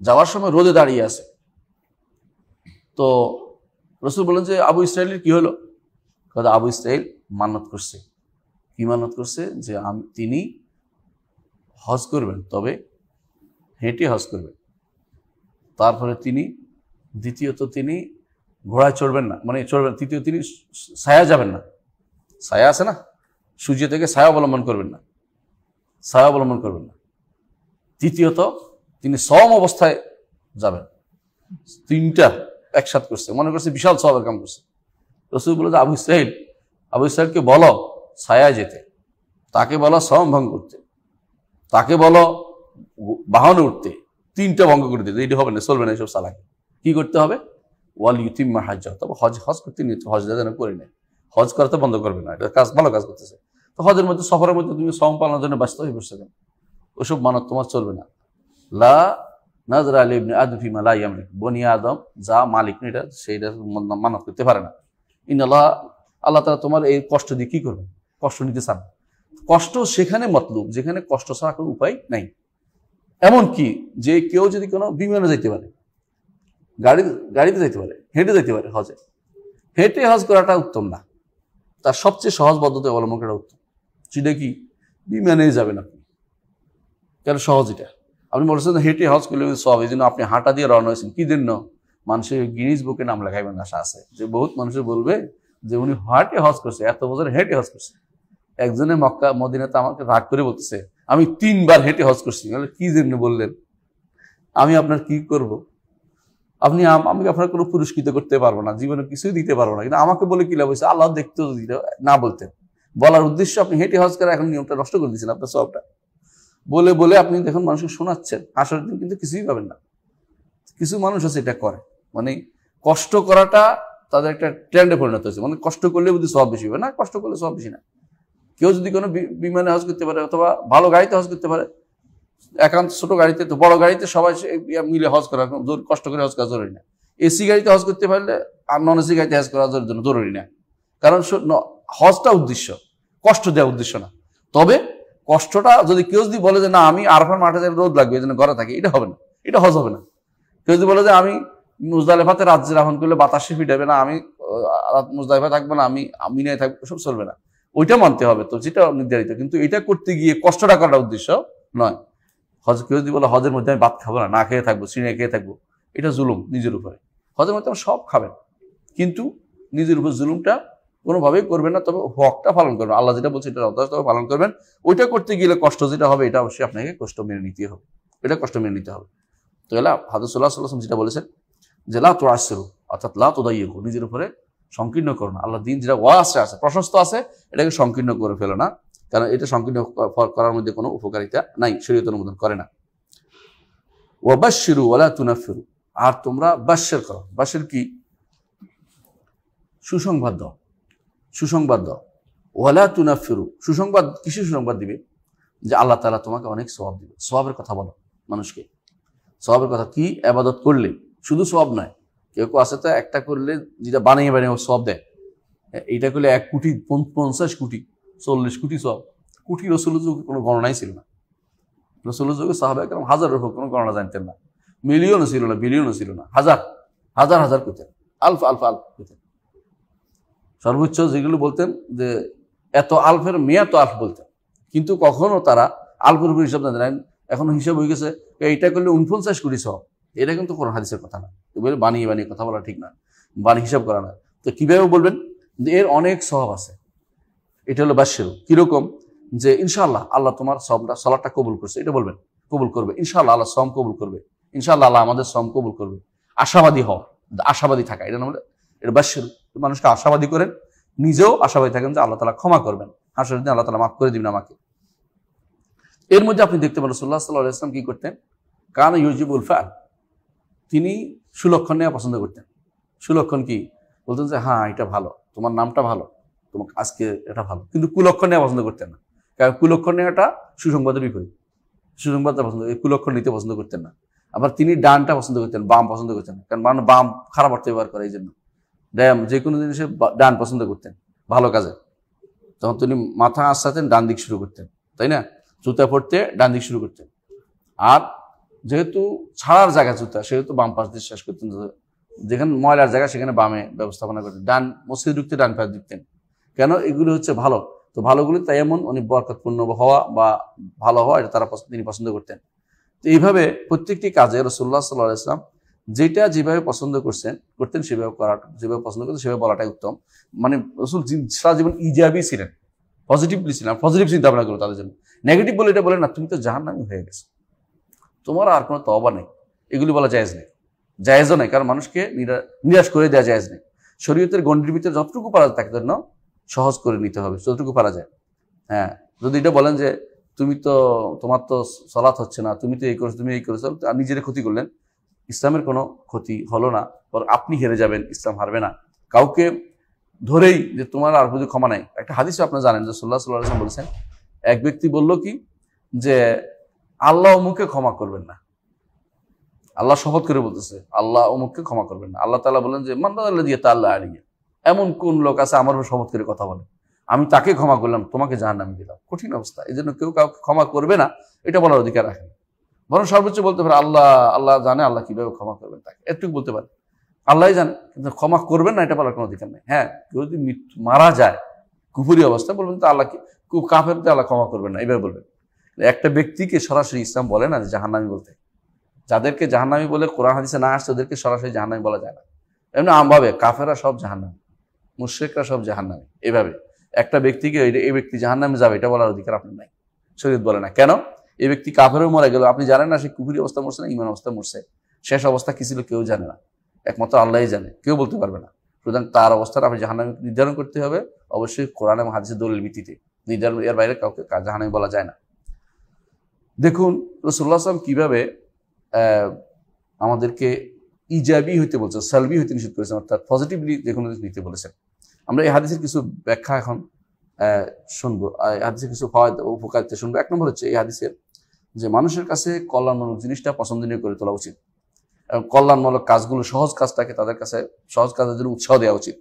যাওয়ার সময় রোদে দাঁড়িয়ে আছে। তো রসুল বললেন যে, আবু ইসরায়েলের কি হলো? কথা আবু ইসরায়েল মান্নত করছে। কি মান্নত করছে? যে আমি তিনি হজ করবেন, তবে হেঁটে হজ করবেন। তারপরে তিনি, দ্বিতীয়ত তিনি ঘোড়ায় চড়বেন না মানে চড়বেন তৃতীয় তিনি ছায়া যাবেন না। ছায়া আছে না? সূর্য থেকে ছায়া অবলম্বন করবেন না। ছায়া অবলম্বন করবেন না। তৃতীয়ত তিনি সম অবস্থায় যাবেন। তিনটা একসাথ করছে, মনে করছে বিশাল সবের কাম করছে। রসুল বলে আবু ইসরাইল, আবু ইসরাইলকে বলো ছায়া যেতে। তাকে বলো সম ভঙ্গ করতে। তাকে বলো বাহন উঠতে তিনটা ভঙ্গ করে দিতে। এটি হবে না, চলবে না এইসব সালাকে। কি করতে হবে? ওয়াল ইউতিম্মা হাজ তবে হজ হজ করতে হজ যেন করে নেয়। হজ করা তো বন্ধ করবে না। এটা কাজ, ভালো কাজ করতেছে। তো হজের মধ্যে, সফরের মধ্যে তুমি সম পালনের জন্য ব্যস্ত হয়ে বসছে কেন? ওসব মানত তোমার চলবে না। লা নাজরা আলী ইবনে আদম লা বনি আদম যা মালিক এটা, সেইটা মানত করতে পারে না। ইনাল্লাহ আল্লাহ তাআলা তোমার এই কষ্ট দিয়ে কি করবে কষ্ট নিতে চান। কষ্ট সেখানে মতলুব, যেখানে কষ্ট ছাড়া কোনো উপায় নাই। এমন কি যে কেউ যদি কোনো বিমানে যাইতে পারে, গাড়ি, গাড়িতে যাইতে পারে, হেঁটে যাইতে পারে হজে, হেঁটে হজ করাটা উত্তম না। তার সবচেয়ে সহজ পদ্ধতি অবলম্বন করা উত্তম। সেটা কি? বিমানে যাবেন আপনি। কেন সহজ এটা? আপনি বলছেন হেঁটে হজ করলে সব, এই জন্য আপনি হাঁটা দিয়ে রওনা হয়েছেন। কি জন্য? মানুষের গিনিজ বুকে নাম লেখাইবেন আশা আছে। যে বহুত মানুষে বলবে যে উনি হাঁটে হজ করছে, এত বছর হেঁটে হজ করছে। একজনে মক্কা, মদিনাতে আমাকে রাগ করে বলতেছে, আমি তিনবার হেঁটে হজ করছি। কি জন্য বললেন? আমি আপনার কি করব? আপনি আমি আপনার কোনো পুরস্কৃত করতে পারব না? জীবনে কিছুই দিতে পারব না। কিন্তু আমাকে বলে কি লাভ আল্লাহ দেখতে না বলতেন। বলার উদ্দেশ্য, আপনি হেঁটে হজ করে এখন নিয়মটা নষ্ট করে দিচ্ছেন আপনার সবটা। বলে বলে আপনি দেখুন মানুষকে শোনাচ্ছেন আসল কিন্তু কিছুই পাবেন না। কিছু মানুষ আছে এটা করে। মানে কষ্ট করাটা তাদের একটা ট্রেন্ডে পরিণত হয়েছে। মানে কষ্ট করলে বুদ্ধি সব বেশি হবে। না, কষ্ট করলে সব বেশি না। কেউ যদি কোনো বিমানে হজ করতে পারে অথবা ভালো গাড়িতে হজ করতে পারে, একান্ত ছোট গাড়িতে তো বড় গাড়িতে সবাই মিলে হজ করা জোর কষ্ট করে হজ করা জরুরি না। এসি গাড়িতে হজ করতে পারলে আর নন এসি গাড়িতে হজ করার জন্য জরুরি না। কারণ হজটা উদ্দেশ্য। কষ্ট দেওয়া উদ্দেশ্য না। তবে কষ্টটা যদি কেউ যদি বলে যে, না, আমি আরফার মাঠে রোদ লাগবে, এই জন্য ঘরে থাকি, এটা হবে না। এটা হজ হবে না। কেউ যদি বলে যে, আমি মুজদালেফাতে রাত রাহন করলে বাতাসে ফিটাবে না, আমি মুজদালেফা থাকব না, আমি আমি নাই থাকব, সব চলবে না। ওইটা মানতে হবে তো, যেটা নির্ধারিত। কিন্তু এটা করতে গিয়ে কষ্টটা করার উদ্দেশ্য নয়। হজ কেউ যদি বলে, হজের মধ্যে আমি ভাত খাব না না খেয়ে থাকব সিনে খেয়ে থাকব, এটা জুলুম নিজের উপরে। হজের মধ্যে সব খাবেন। কিন্তু নিজের উপর জুলুমটা কোনোভাবেই করবেন না, তবে হকটা পালন করবেন। আল্লাহ যেটা বলছে এটা যথাযথভাবে পালন করবেন। ওইটা করতে গেলে কষ্ট যেটা হবে, এটা অবশ্যই আপনাকে কষ্ট মেনে নিতে হবে। এটা কষ্ট মেনে নিতে হবে। তো এলা হাদুসুল্লাহ সাল্লাম যেটা বলেছেন যে লা তো আসরু অর্থাৎ লা তো দাইয়ে নিজের উপরে সংকীর্ণ করো না। আল্লাহ দিন যেটা ওয়াসে আছে প্রশস্ত আছে, এটাকে সংকীর্ণ করে ফেলো না। কারণ এটা সংকীর্ণ করার মধ্যে কোনো উপকারিতা নাই শরীয়ত অনুমোদন করে না। ওয়াবাশিরু ওয়ালা তুনাফিরু আর তোমরা বাস্যের করো। বাস্যের কি? সুসংবাদ দাও। সুসংবাদ দাও। ওয়ালা তুনাফিরু সুসংবাদ, কিসে সুসংবাদ দিবে? যে আল্লাহ তাআলা তোমাকে অনেক সওয়াব দিবে। সওয়াবের কথা বলো মানুষকে। সওয়াবের কথা কি? আবাদত করলে। শুধু সওয়াব নয়, কেউ কেউ আছে তো, একটা করলে যেটা বানিয়ে বানিয়ে সব দেয়। এইটা করলে এক কোটি পঞ্চাশ কোটি, চল্লিশ কোটি সব। কোটি রসুলের যুগে কোনো গণনাই ছিল না। রসুলের যুগে সাহাবা হাজারের উপর কোনো গণনা জানতেন না। মিলিয়নও ছিল না, বিলিয়নও ছিল না, হাজার হাজার হাজার পেতেন আলফ আলফ আলফ পেতেন সর্বোচ্চ যেগুলো বলতেন যে, এত আলফের মেয়া তো আলফ বলতেন। কিন্তু কখনো তারা আলফের উপর হিসাব জানতেন। এখন হিসাব হয়ে গেছে, এইটা করলে উনপঞ্চাশ কোটি সব। এটা কিন্তু কোনো হাদিসের কথা না। এগুলো বানিয়ে বানিয়ে কথা বলা ঠিক না। বানি হিসাব করা না। তো কীভাবে বলবেন? এর অনেক স্বভাব আছে। এটা হলো বাস্যের কীরকম? যে ইনশাআল্লাহ আল্লাহ তোমার সবটা সলাটা কবুল করছে। এটা বলবেন, কবুল করবে। ইনশাআল্লাহ আল্লাহ সম কবুল করবে। ইনশাআল্লাহ আল্লাহ আমাদের সম কবুল করবে। আশাবাদী হও। আশাবাদী থাকা, এটা নামলে এটা বাস্যের মানুষকে আশাবাদী করেন, নিজেও আশাবাদী থাকেন যে আল্লাহ তালা ক্ষমা করবেন। হাসরের দিন আল্লাহ তালা মাফ করে দিবেন আমাকে। এর মধ্যে আপনি দেখতে পারেন রসুল্লাহ সাল্লাহ ইসলাম কি করতেন? কান ইউজিবুল ফাল তিনি সুলক্ষণ নেওয়া পছন্দ করতেন। সুলক্ষণ কি? বলতেন যে হ্যাঁ এটা ভালো। তোমার নামটা ভালো। তোমাকে আজকে এটা ভালো। কিন্তু কুলক্ষণ নেওয়া পছন্দ করতেন না। কারণ কুলক্ষণ নেওয়াটা সুসংবাদের বিপরীত। সুসংবাদটা পছন্দ কুলক্ষণ নিতে পছন্দ করতেন না। আবার তিনি ডানটা পছন্দ করতেন, বাম পছন্দ করতেন কারণ মানুষ বাম খারাপ অর্থ ব্যবহার করে এই জন্য ড্যাম, যে কোনো জিনিসে ডান পছন্দ করতেন, ভালো কাজে। তখন তিনি মাথা আসাতেন ডান দিক শুরু করতেন, তাই না? জুতা পড়তে ডান দিক শুরু করতেন। আর যেহেতু ছাড়ার জায়গা জুতা, সেহেতু বাম পাশ দিয়ে শেষ করতেন যেখানে ময়লার জায়গা, সেখানে বামে ব্যবস্থাপনা করতেন। ডান মসজিদ ঢুকতে ডান পাশ দিতেন। কেন? এগুলি হচ্ছে ভালো। তো ভালোগুলি তাই এমন, উনি বরকতপূর্ণ হওয়া বা ভালো হওয়া, এটা তারা তিনি পছন্দ করতেন। তো এইভাবে প্রত্যেকটি কাজে রসুল্লাহ সাল্লাহ ইসলাম যেটা যেভাবে পছন্দ করছেন, করতেন সেভাবে করা যেভাবে পছন্দ করতেন সেভাবে বলাটাই উত্তম। মানে রসুল সারা জীবন ইজাবি ছিলেন। পজিটিভলি ছিলেন। পজিটিভ চিন্তা ভাবনা করো তাদের জন্য। নেগেটিভ বলে এটা বলে না, তুমি তো জাহান্নামি হয়ে গেছো। তোমার আর কোনো তবা নেই। এগুলি বলা জায়েজ নেই। জায়েজও নেই, কারণ মানুষকে নিরা- নিরাশ করে দেওয়া জায়েজ নেই। শরীয়তের গণ্ডির ভিতরে যতটুকু পারা যায় তাকে জন্য সহজ করে নিতে হবে, যতটুকু পারা যায়। হ্যাঁ যদি এটা বলেন যে তুমি তো, তোমার তো সলাৎ হচ্ছে না, তুমি তো এই করেছ, তুমি এই করেছ, আর নিজের ক্ষতি করলেন, ইসলামের কোনো ক্ষতি হলো না, বরং আপনি হেরে যাবেন, ইসলাম হারবে না। কাউকে ধরেই যে তোমার আর বুঝি ক্ষমা নাই। একটা হাদিসও আপনি জানেন যে সাল্লাহ সাল্লাহ বলেছেন, এক ব্যক্তি বলল কি, যে আল্লাহ অমুকে ক্ষমা করবেন না। আল্লাহ শপথ করে বলতেছে, আল্লাহ অমুককে ক্ষমা করবেন না। আল্লাহ তালা বলেন যে মান্দাল্লাহ দিয়ে তা আল্লাহ এমন কোন লোক আছে আমার শপথ করে কথা বলে। আমি তাকে ক্ষমা করলাম, তোমাকে জাহান নামে দিলাম। কঠিন অবস্থা। এই জন্য কেউ কাউকে ক্ষমা করবে না, এটা বলার অধিকার রাখেন বরং সর্বোচ্চ বলতে পারে, আল্লাহ আল্লাহ জানে আল্লাহ কীভাবে ক্ষমা করবেন তাকে। একটু বলতে পারে। আল্লাহ জানে, কিন্তু ক্ষমা করবেন না, এটা বলার কোনো অধিকার নেই। হ্যাঁ কেউ যদি মারা যায় কুপুরি অবস্থা বলবেন, তো আল্লাহ কি তো আল্লাহ ক্ষমা করবেন না। এভাবে বলবেন। একটা ব্যক্তিকে সরাসরি ইসলাম বলে না যে জাহান্নামি বলতে। যাদেরকে জাহান্নামি বলে কোরআন হাদিসে না আসছে, ওদেরকে সরাসরি জাহান্নামি বলা যায় না। এমনি আমভাবে কাফেরা সব জাহান্নামি, মুশ্রিকরা সব জাহান্নামি, এভাবে। একটা ব্যক্তিকে এই- ব্যক্তি জাহান্নামে যাবে, এটা বলার অধিকার আপনার নাই। শরীয়ত বলে না। কেন? এই ব্যক্তি কাফেরও মরে গেল, আপনি জানেন না সে কুকুরি অবস্থা মরছে না ইমান অবস্থা মরছে? শেষ অবস্থা কি ছিল কেউ জানে না। একমাত্র আল্লাহই জানে, কেউ বলতে পারবে না। সুতরাং তার অবস্থাটা আপনি জাহান্নামে নির্ধারণ করতে হবে। অবশ্যই কোরআন এবং হাদিসের দলিল ভিত্তিতে। নির্ধারণ, এর বাইরে কাউকে জাহান্নামে বলা যায় না। দেখুন রসুল্লাহ আসলাম কীভাবে আমাদেরকে ইজাবি হইতে বলছেন, সালবি হইতে নিষেধ করেছেন, অর্থাৎ পজিটিভলি যে কোনো জিনিস নিতে বলেছেন। আমরা এই হাদিসের কিছু ব্যাখ্যা এখন শুনব। হাদিসের কিছু ফায়দা উপকারিতা শুনব। এক নম্বর হচ্ছে এই হাদিসের যে মানুষের কাছে কল্যাণমূলক জিনিসটা পছন্দনীয় করে তোলা উচিত। এবং কল্যাণমূলক কাজগুলো, সহজ কাজটাকে তাদের কাছে, সহজ কাজের জন্য উৎসাহ দেওয়া উচিত।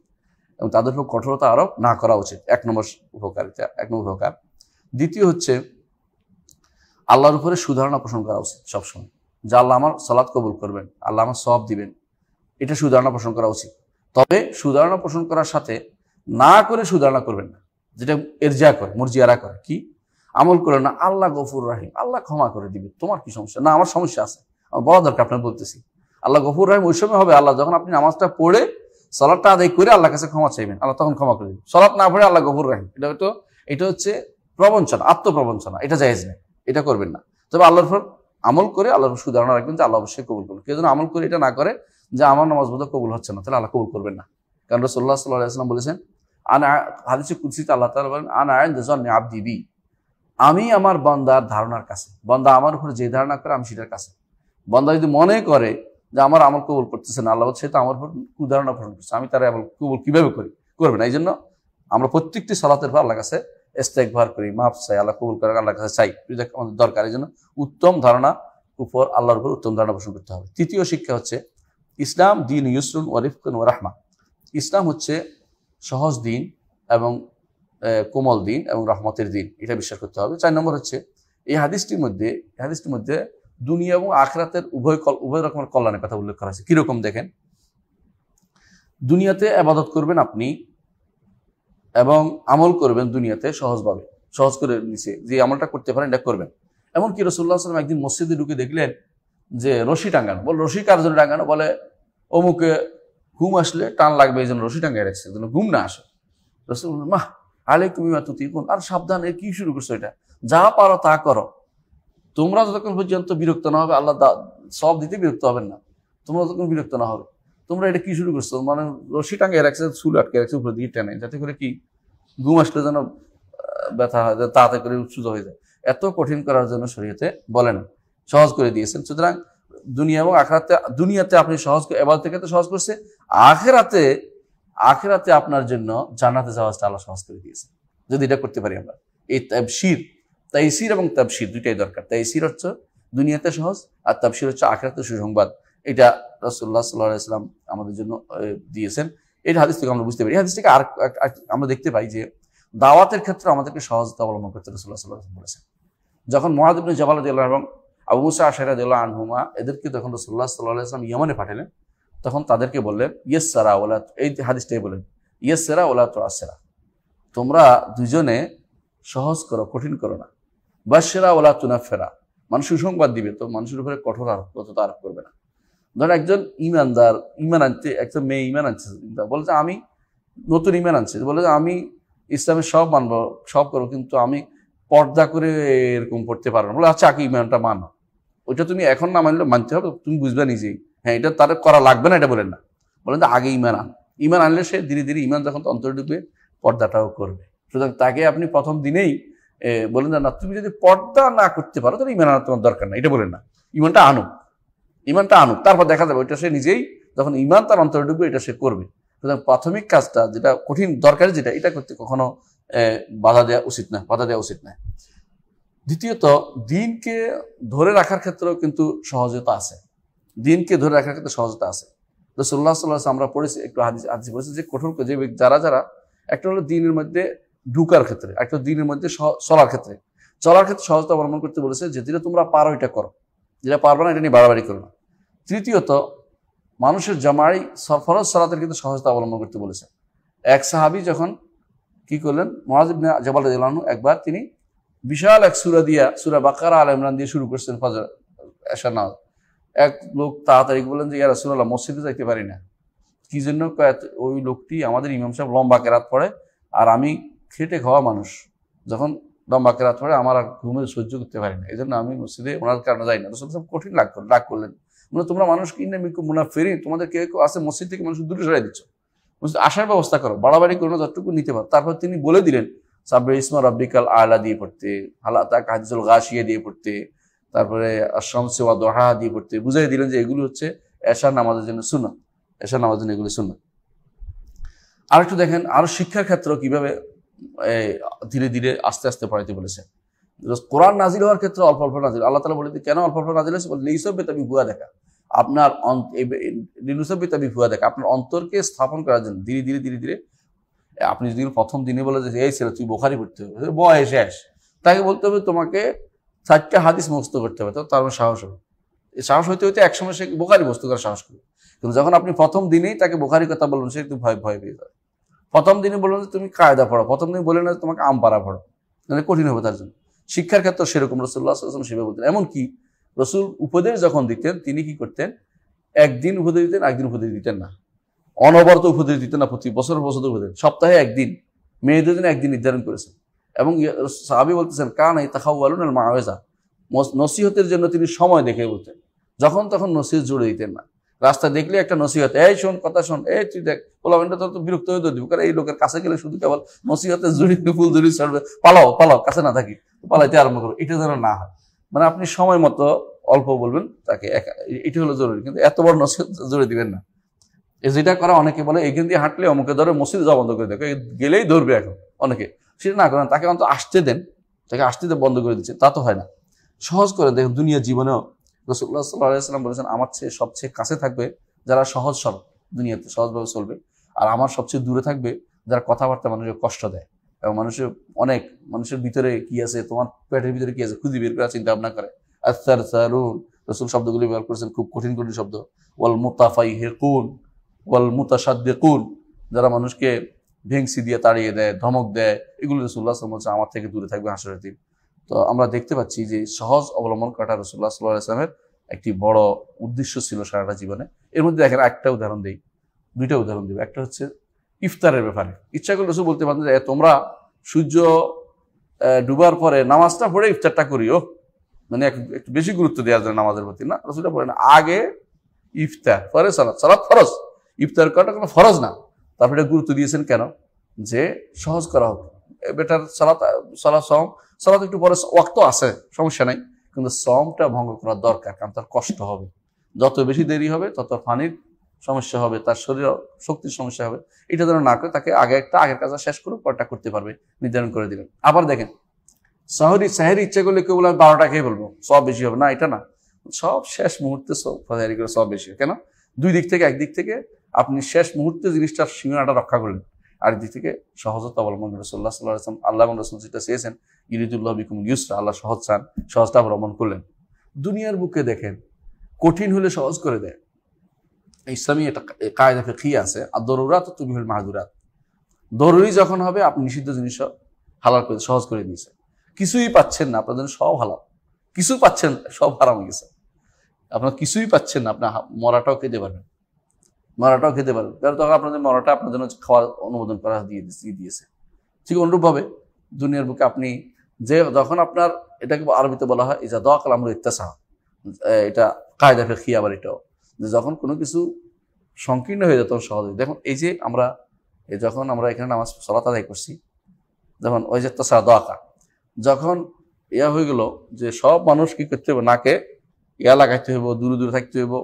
এবং তাদের উপর কঠোরতা আরোপ না করা উচিত। এক নম্বর উপকারিতা, এক নম্বর উপকার। দ্বিতীয় হচ্ছে আল্লাহর উপরে সুধারণা পোষণ করা উচিত সবসময়। যে আল্লাহ আমার সলাৎ কবুল করবেন, আল্লাহ আমার সব দিবেন, এটা সুধারণা পোষণ করা উচিত। তবে সুধারণা পোষণ করার সাথে না করে সুধারণা করবেন না, যেটা এরজা করে, মর্জিয়ারা করে। কি? আমল করে না, আল্লাহ গফুর রাহিম, আল্লাহ ক্ষমা করে দিবে। তোমার কি সমস্যা? না, আমার সমস্যা আছে। আমার বলা দরকার আপনার বলতেছি। আল্লাহ গফুর রাহিম, ওই সময় হবে আল্লাহ যখন আপনি নামাজটা পড়ে সলাটটা আদায় করে আল্লাহ কাছে ক্ষমা চাইবেন, আল্লাহ তখন ক্ষমা করে দিবেন। সলাট না পড়ে আল্লাহ গফুর রাহিম। এটা হয়তো, এটা হচ্ছে প্রবঞ্চনা, আত্মপ্রবঞ্চনা, এটা জায়েজ নেই। এটা করবেন না। তবে আল্লাহর উপর আমল করে আল্লাহর সুধারণা রাখবেন যে আল্লাহ অবশ্যই কবুল করবেন কেউ যেন আমল করে এটা না করে যে আমার নামাজ বোধ কবুল হচ্ছে না, তাহলে আল্লাহ কবুল করবেন না। কারণ রসল্লাহ সাল্লাহ আসলাম বলেছেন, আনা হাদিসে আল্লাহ তালা বলেন, আনা আয়ন দেজন্নে আব্দি আমি আমার বন্দার ধারণার কাছে, বন্দা আমার উপরে যে ধারণা করে আমি সেটার কাছে। বন্দা যদি মনে করে যে আমার আমল কবুল করতেছে না, আল্লাহ সে তো আমার উপর কুধারণা পোষণ করছে, আমি তারা আমল কবুল কীভাবে করি? করবে না। এই জন্য আমরা প্রত্যেকটি সলাতের পর আল্লাহ কাছে ইস্তেকভার করি, মাফ চাই, আল্লাহ কবুল করে আল্লাহ কাছে চাই। আমাদের দরকার এই জন্য উত্তম ধারণা উপর আল্লাহর উপর উত্তম ধারণা পোষণ করতে হবে। তৃতীয় শিক্ষা হচ্ছে ইসলাম, দিন ইউসরুন ও রাহমা। ইসলাম হচ্ছে সহজ দিন এবং কোমল দিন এবং রহমতের দিন। এটা বিশ্বাস করতে হবে। চার নম্বর হচ্ছে, এই হাদিসটির মধ্যে, এই হাদিসটির মধ্যে দুনিয়া এবং আখরাতের উভয় কল- উভয় রকমের কল্যাণের কথা উল্লেখ করা হয়েছে কীরকম দেখেন? দুনিয়াতে আবাদত করবেন আপনি এবং আমল করবেন দুনিয়াতে সহজভাবে। সহজ করে নিচে যে আমলটা করতে পারেন, এটা করবেন। এমনকি রসুল্লাহ সাল্লাম একদিন মসজিদে ঢুকে দেখলেন যে রশি টাঙ্গানো বল, রশি কার জন্য টাঙ্গানো বলে, অমুকে ঘুম আসলে টান লাগবে, এই জন্য রশি টাঙ্গাই রাখছে যেন ঘুম না আসে। রসুল মাহ আলে তুমি তুই কোন আর সাবধান কি শুরু করছ এটা? যা পারো তা করো। তোমরা যতক্ষণ পর্যন্ত বিরক্ত না হবে, আল্লাহ সব দিতে বিরক্ত হবেন না। তোমরা যতক্ষণ বিরক্ত না হবে। তোমরা এটা কি শুরু করছ? মানে রশি টাঙ্গাই রাখছে, চুল আটকে রাখছে উপরে দিকে টেনে, যাতে করে কি ঘুম আসলে যেন ব্যথা হয় তাড়াতাড়ি করে উৎসুত হয়ে যায়। এত কঠিন করার জন্য শরীয়তে বলেন, সহজ করে দিয়েছেন। সুতরাং দুনিয়া এবং আখেরাতে, দুনিয়াতে আপনি সহজ এবার থেকে তো সহজ করছে। আখেরাতে আখেরাতে আপনার জন্য জান্নাতে যাওয়াটা আল্লাহ সহজ করে দিয়েছে যদি এটা করতে পারি আমরা। এই তাবশির, তাইসির এবং তাবশির দুইটাই দরকার। তাইসির হচ্ছে দুনিয়াতে সহজ আর তাবশির হচ্ছে আখেরাতে সুসংবাদ। এটা রসুল্লাহ সাল্লাহ ইসলাম আমাদের জন্য দিয়েছেন। এই হাদিস থেকে আমরা বুঝতে পারি। এই হাদিস থেকে আর আমরা দেখতে পাই যে দাওয়াতের ক্ষেত্রে আমাদেরকে সহজতা অবলম্বন করতে রসুল্লাহ সাল্লাহ বলেছেন। যখন মহাদিবনে জবাল দিল্লাহ এবং আবু মুসা আশারা দিল্লাহ আনহুমা এদেরকে যখন রসুল্লাহ সাল্লাহ ইসলাম ইয়মনে পাঠালেন, তখন তাদেরকে বললেন ইয়েস সারা ওলা এই হাদিসটাই বলেন ইয়েস সেরা ওলা তো আসেরা তোমরা দুজনে সহজ করো, কঠিন করো না। বাসেরা ওলা তুনা ফেরা মানুষ সুসংবাদ দিবে, তো মানুষের উপরে কঠোর আরোপ আরোপ করবে না। ধর একজন ইমানদার, ইমান আনতে, একজন মেয়ে ইমান আনছে। বলে যে আমি নতুন ইমান আনছে। বলে যে আমি ইসলামের সব মানবো, সব করব, কিন্তু আমি পর্দা করে এরকম পড়তে পারব না। বলে আচ্ছা আগে ইমানটা মানো। ওইটা তুমি এখন না মানলে মানতে হবে, তুমি বুঝবে নিজেই। হ্যাঁ এটা তার করা লাগবে না, এটা বলেন না। বলেন যে, আগে ইমান আন। ইমান আনলে সে ধীরে ধীরে ইমান যখন অন্তরে ঢুকবে, পর্দাটাও করবে। সুতরাং তাকে আপনি প্রথম দিনেই বলেন না, তুমি যদি পর্দা না করতে পারো, তাহলে ইমান আনার তোমার দরকার না এটা বলেন না। ইমানটা আনুক। ইমানটা আনুক, তারপর দেখা যাবে ওইটা সে নিজেই যখন ইমান তার অন্তরে ঢুকবে, এটা সে করবে। সুতরাং প্রাথমিক কাজটা যেটা কঠিন, দরকারি যেটা, এটা করতে কখনো বাধা দেওয়া উচিত না, বাধা দেওয়া উচিত না। দ্বিতীয়ত, দিনকে ধরে রাখার ক্ষেত্রেও কিন্তু সহজতা আছে। দিনকে ধরে রাখার ক্ষেত্রে সহজতা আছে। রসুল্লাহ সাল্লাহ আমরা পড়েছি, একটু হাদিস হাদিস পড়েছি যে কঠোর যে যারা যারা, একটা হলো দিনের মধ্যে ঢুকার ক্ষেত্রে, একটা দিনের মধ্যে চলার ক্ষেত্রে। চলার ক্ষেত্রে সহজতা অবলম্বন করতে বলেছে যে যেটা তোমরা পারো এটা করো। যেটা পারবে না, এটা নিয়ে বাড়াবাড়ি করো না। তৃতীয়ত, মানুষের জামাই স- ফরজ, সলাতের কিন্তু সহজতা অবলম্বন করতে বলেছে। এক সাহাবি যখন কি করলেন মহাজিবনে জবাল রাদিয়াল্লাহু একবার তিনি বিশাল এক সুরা দিয়া, সুরা বাকারা, আল ইমরান দিয়ে শুরু করছেন ফজর, এশার নামাজ। এক লোক তাড়াতাড়ি বললেন যে, ইয়া রাসূলুল্লাহ, মসজিদে যাইতে পারি না। কি জন্য ওই লোকটি আমাদের ইমাম সাহেব লম্বা কেরাত পড়ে, আর আমি খেটে খাওয়া মানুষ। যখন লম্বা কেরাত পড়ে আমার আর ঘুমে সহ্য করতে পারি না। এই জন্য আমি মসজিদে ওনার কারণে যাই না। রসুল কঠিন লাগ করলেন রাগ করলেন। মানে তোমরা মানুষ কিনে মুনা ফেরি তোমাদের কেউ কেউ আছে মসজিদ থেকে মানুষ দূরে সরাই দিচ্ছ। মসজিদ আসার ব্যবস্থা করো, বাড়াবাড়ি করোনা যতটুকু নিতে পারো। তারপর তিনি বলে দিলেন সাব্বির ইসমা রব্বিকাল আলা দিয়ে পড়তে, হালাতা কাহিজুল গাছিয়া দিয়ে পড়তে, তারপরে আশ্রম সেবা দোহা দিয়ে পড়তে। বুঝাই দিলেন যে এগুলো হচ্ছে এশার নামাজের জন্য শূন্য এশার নামাজের জন্য এগুলি এগুলো আর একটু দেখেন, আরও শিক্ষার ক্ষেত্রেও কীভাবে ধীরে ধীরে আস্তে আস্তে পড়াইতে বলেছে। কোরআন নাজিল হওয়ার ক্ষেত্রে অল্প অল্প নাজিল। আল্লাহ তালা বলে কেন অল্প অল্প নাজিল হয়েছে? বলে এইসব তুমি ভুয়া দেখা। আপনার লিনুসবিতা বিফুয়া দেখে। আপনার অন্তরকে স্থাপন করার জন্য ধীরে ধীরে ধীরে ধীরে, আপনি যদি প্রথম দিনে বলে যে, এই ছেলে, তুই বোখারি পড়তে হবে। বয়স শেষ তাকে বলতে হবে, তোমাকে চারটা হাদিস মুখস্থ করতে হবে। তো তার মানে সাহস হবে। সাহস হইতে হইতে একসময় সে বোখারি বস্তু করার সাহস করবে। কিন্তু যখন আপনি প্রথম দিনেই তাকে বোখারি কথা বলবেন, সে একটু ভয় ভয় পেয়ে যাবে। প্রথম দিনে বললেন যে তুমি কায়দা পড়ো, প্রথম দিন বললেন যে তোমাকে আম পাড়া। পড়ো তাহলে কঠিন হবে তার জন্য। শিক্ষার ক্ষেত্রে সেরকম রসুল্লাহ আসলাম সেভাবে বলতেন। এমনকি রসুল উপদেশ যখন দিতেন, তিনি কি করতেন? একদিন উপদেশ দিতেন একদিন উপদেশ দিতেন না। অনবরত উপদেশ দিতেন না, প্রতি বছর বছর উপদেশ। সপ্তাহে একদিন, মেয়েদের জন্য একদিন নির্ধারণ করেছেন। এবং সাহাবি বলতেছেন, কান এই আল মাওয়েজা নসিহতের জন্য তিনি সময় দেখে বলতেন। যখন তখন নসিহত জুড়ে দিতেন না। রাস্তা দেখলে একটা নসিহত, এই শোন, কথা শোন, এই তুই দেখ পোলাবেনটা তো বিরক্ত হয়ে দিব কারণ এই লোকের কাছে গেলে শুধু কেবল নসিহতের জুড়ি, ফুল জুড়ি ছাড়বে। পালাও পালাও, কাছে না থাকি, পালাইতে আরম্ভ করো। এটা যেন না হয়। মানে আপনি সময় মতো অল্প বলবেন, তাকে এটি হলো জরুরি। কিন্তু এত বড় নসিহত জুড়ে দিবেন না। যেটা করা, অনেকে বলে, এখান দিয়ে হাঁটলে অমুকে ধরে মসজিদ যাওয়া বন্ধ করে দেখো গেলেই ধরবে এখন। অনেকে সেটা না করেন, তাকে অন্তত আসতে দেন। তাকে আসতে বন্ধ করে দিচ্ছে। তা তো হয় না। সহজ করে দেখুন, দুনিয়া জীবনেও রসুল্লাহ সাল্লাহাম বলেছেন, আমার চেয়ে সবচেয়ে কাছে থাকবে যারা সহজ সরল দুনিয়াতে সহজভাবে চলবে। আর আমার সবচেয়ে দূরে থাকবে যারা কথাবার্তা মানুষের কষ্ট দেয়। এবং মানুষের অনেক, মানুষের ভিতরে কি আছে, তোমার পেটের ভিতরে কি আছে, খুঁজি বের করা চিন্তা ভাবনা করে। আস্তার সারুন রসুল শব্দগুলি ব্যবহার করেছেন, খুব কঠিন কঠিন শব্দ। ওয়াল মুতাফাই হেকুন ওয়াল মুতাসাদ্দেকুন যারা মানুষকে ভেংসি দিয়ে তাড়িয়ে দেয়, ধমক দেয়। এগুলো রসুল্লাহ বলছে আমার থেকে দূরে থাকবে হাসরের দিন। তো আমরা দেখতে পাচ্ছি যে সহজ অবলম্বন করাটা রসুল্লাহ সাল্লাহ আসলামের একটি বড় উদ্দেশ্য ছিল সারাটা জীবনে। এর মধ্যে দেখেন একটা উদাহরণ দিই, দুইটা উদাহরণ দিব। একটা হচ্ছে ইফতারের ব্যাপারে। ইচ্ছা করলে রসুল বলতে পারেন যে তোমরা সূর্য ডুবার পরে নামাজটা পড়ে ইফতারটা করিও। মানে একটু বেশি গুরুত্ব দেওয়া যায় নামাজের প্রতি, না? রসুলটা পড়ে না আগে ইফতার পরে সালাদ সালাদ ফরজ। ইফতার করাটা কোনো ফরজ না। তারপরে গুরুত্ব দিয়েছেন কেন? যে সহজ করা হোক। বেটার সালাত সালাদ সম সালাদ একটু পরে ওয়াক্ত আছে, সমস্যা নাই, কিন্তু সমটা ভঙ্গ করা দরকার, কারণ তার কষ্ট হবে। যত বেশি দেরি হবে, তত পানির সমস্যা হবে, তার শরীর শক্তির সমস্যা হবে। এটা যেন না করে, তাকে আগে একটা, আগের কাজটা শেষ করে পরটা করতে পারবে, নির্ধারণ করে দিলেন। আবার দেখেন, শহরি, সাহেরি ইচ্ছা করলে কেউ বলে বারোটা খেয়ে বলব সব বেশি হবে। না, এটা না। সব শেষ মুহূর্তে সব করে সব বেশি কেন? দুই দিক থেকে একদিক থেকে আপনি শেষ মুহূর্তে জিনিসটার সীমানাটা রক্ষা করলেন। আরেকদিক থেকে সহজতা অবলম্বন রসুল্লাহ সাল্লাহ আসলাম আল্লাহ রসুল যেটা চেয়েছেন ইরিদুল্লাহ বিকুম ইউসরা, আল্লাহ সহজ চান, সহজটা অবলম্বন করলেন। দুনিয়ার বুকে দেখেন, কঠিন হলে সহজ করে দেয়। ইসলামী এটা কায়দা ফেকি আছে আর দরুরাত তুমি হল মাহাদুরাত। দরুরি যখন হবে, আপনি নিষিদ্ধ জিনিস হালাল করে, সহজ করে দিয়েছে কিছুই পাচ্ছেন না, আপনাদের সব হালাল। কিছু পাচ্ছেন, সব হারাম গেছে। আপনার কিছুই পাচ্ছেন না, আপনার মরাটাও খেতে পারবেন। মরাটাও খেতে পারবেন। কারণ তখন আপনাদের মরাটা আপনার জন্য খাওয়ার অনুমোদন করা দিয়ে দিয়েছে। ঠিক অনুরূপভাবে দুনিয়ার বুকে আপনি যে যখন আপনার এটাকে আরবিতে বলা হয়, ইজা দোয়া কালামুল ইত্তাসা এটা কায়দা ফেকি আবার এটাও। যে যখন কোনো কিছু সংকীর্ণ হয়ে যেত সহজে দেখুন, এই যে আমরা যখন আমরা এখানে নামাজ, সলাত আদায় করছি যখন ওই যে তাসা দোয়াকা যখন ইয়া হয়ে গেল যে সব মানুষ কি করতে হবে? নাকে ইয়া লাগাইতে হইব, দূরে দূরে থাকতে হইব,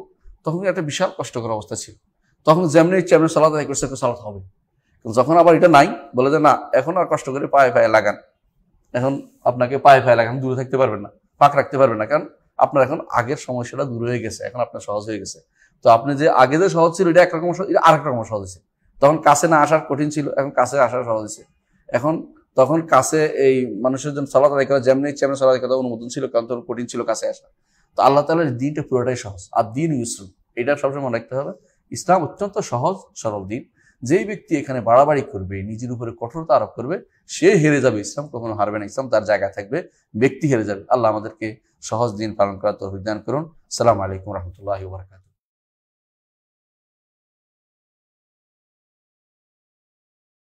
তখন একটা বিশাল কষ্টকর অবস্থা ছিল। তখন যেমনি ইচ্ছে আপনি সালাদ আদায় করছে সালাদ হবে। যখন আবার এটা নাই, বলে যে না, এখন আর কষ্ট করে পায়ে পায়ে লাগান। এখন আপনাকে পায়ে পায়ে লাগান দূরে থাকতে পারবেন না, পাক রাখতে পারবেন না। কারণ আপনার এখন আগের সমস্যাটা দূর হয়ে গেছে, এখন আপনার সহজ হয়ে গেছে। তো আপনি যে আগে যে সহজ ছিল, এটা একরকম এটা আরেক রকম সহজ হয়েছে। তখন কাছে না আসার কঠিন ছিল, এখন কাছে আসার সহজ হয়েছে। এখন তখন কাছে এই মানুষের জন্য সালাদ আদায় করা যেমনি ইচ্ছে সালাদ আদায় করা অনুমোদন ছিল, কারণ তখন কঠিন ছিল কাছে আসা। তো আল্লাহ তালার দিনটা পুরোটাই সহজ। আর দিন ইউসরু এটা সবসময় মনে রাখতে হবে। ইসলাম অত্যন্ত সহজ, সরল দিন। যেই ব্যক্তি এখানে বাড়াবাড়ি করবে, নিজের উপরে কঠোরতা আরোপ করবে, সে হেরে যাবে। ইসলাম কখনো হারবে না। ইসলাম তার জায়গায় থাকবে। ব্যক্তি হেরে যাবে। আল্লাহ আমাদেরকে সহজ দিন পালন করার অভিযান করুন। সালাম আলাইকুম রহমতুল্লাহ বারকাত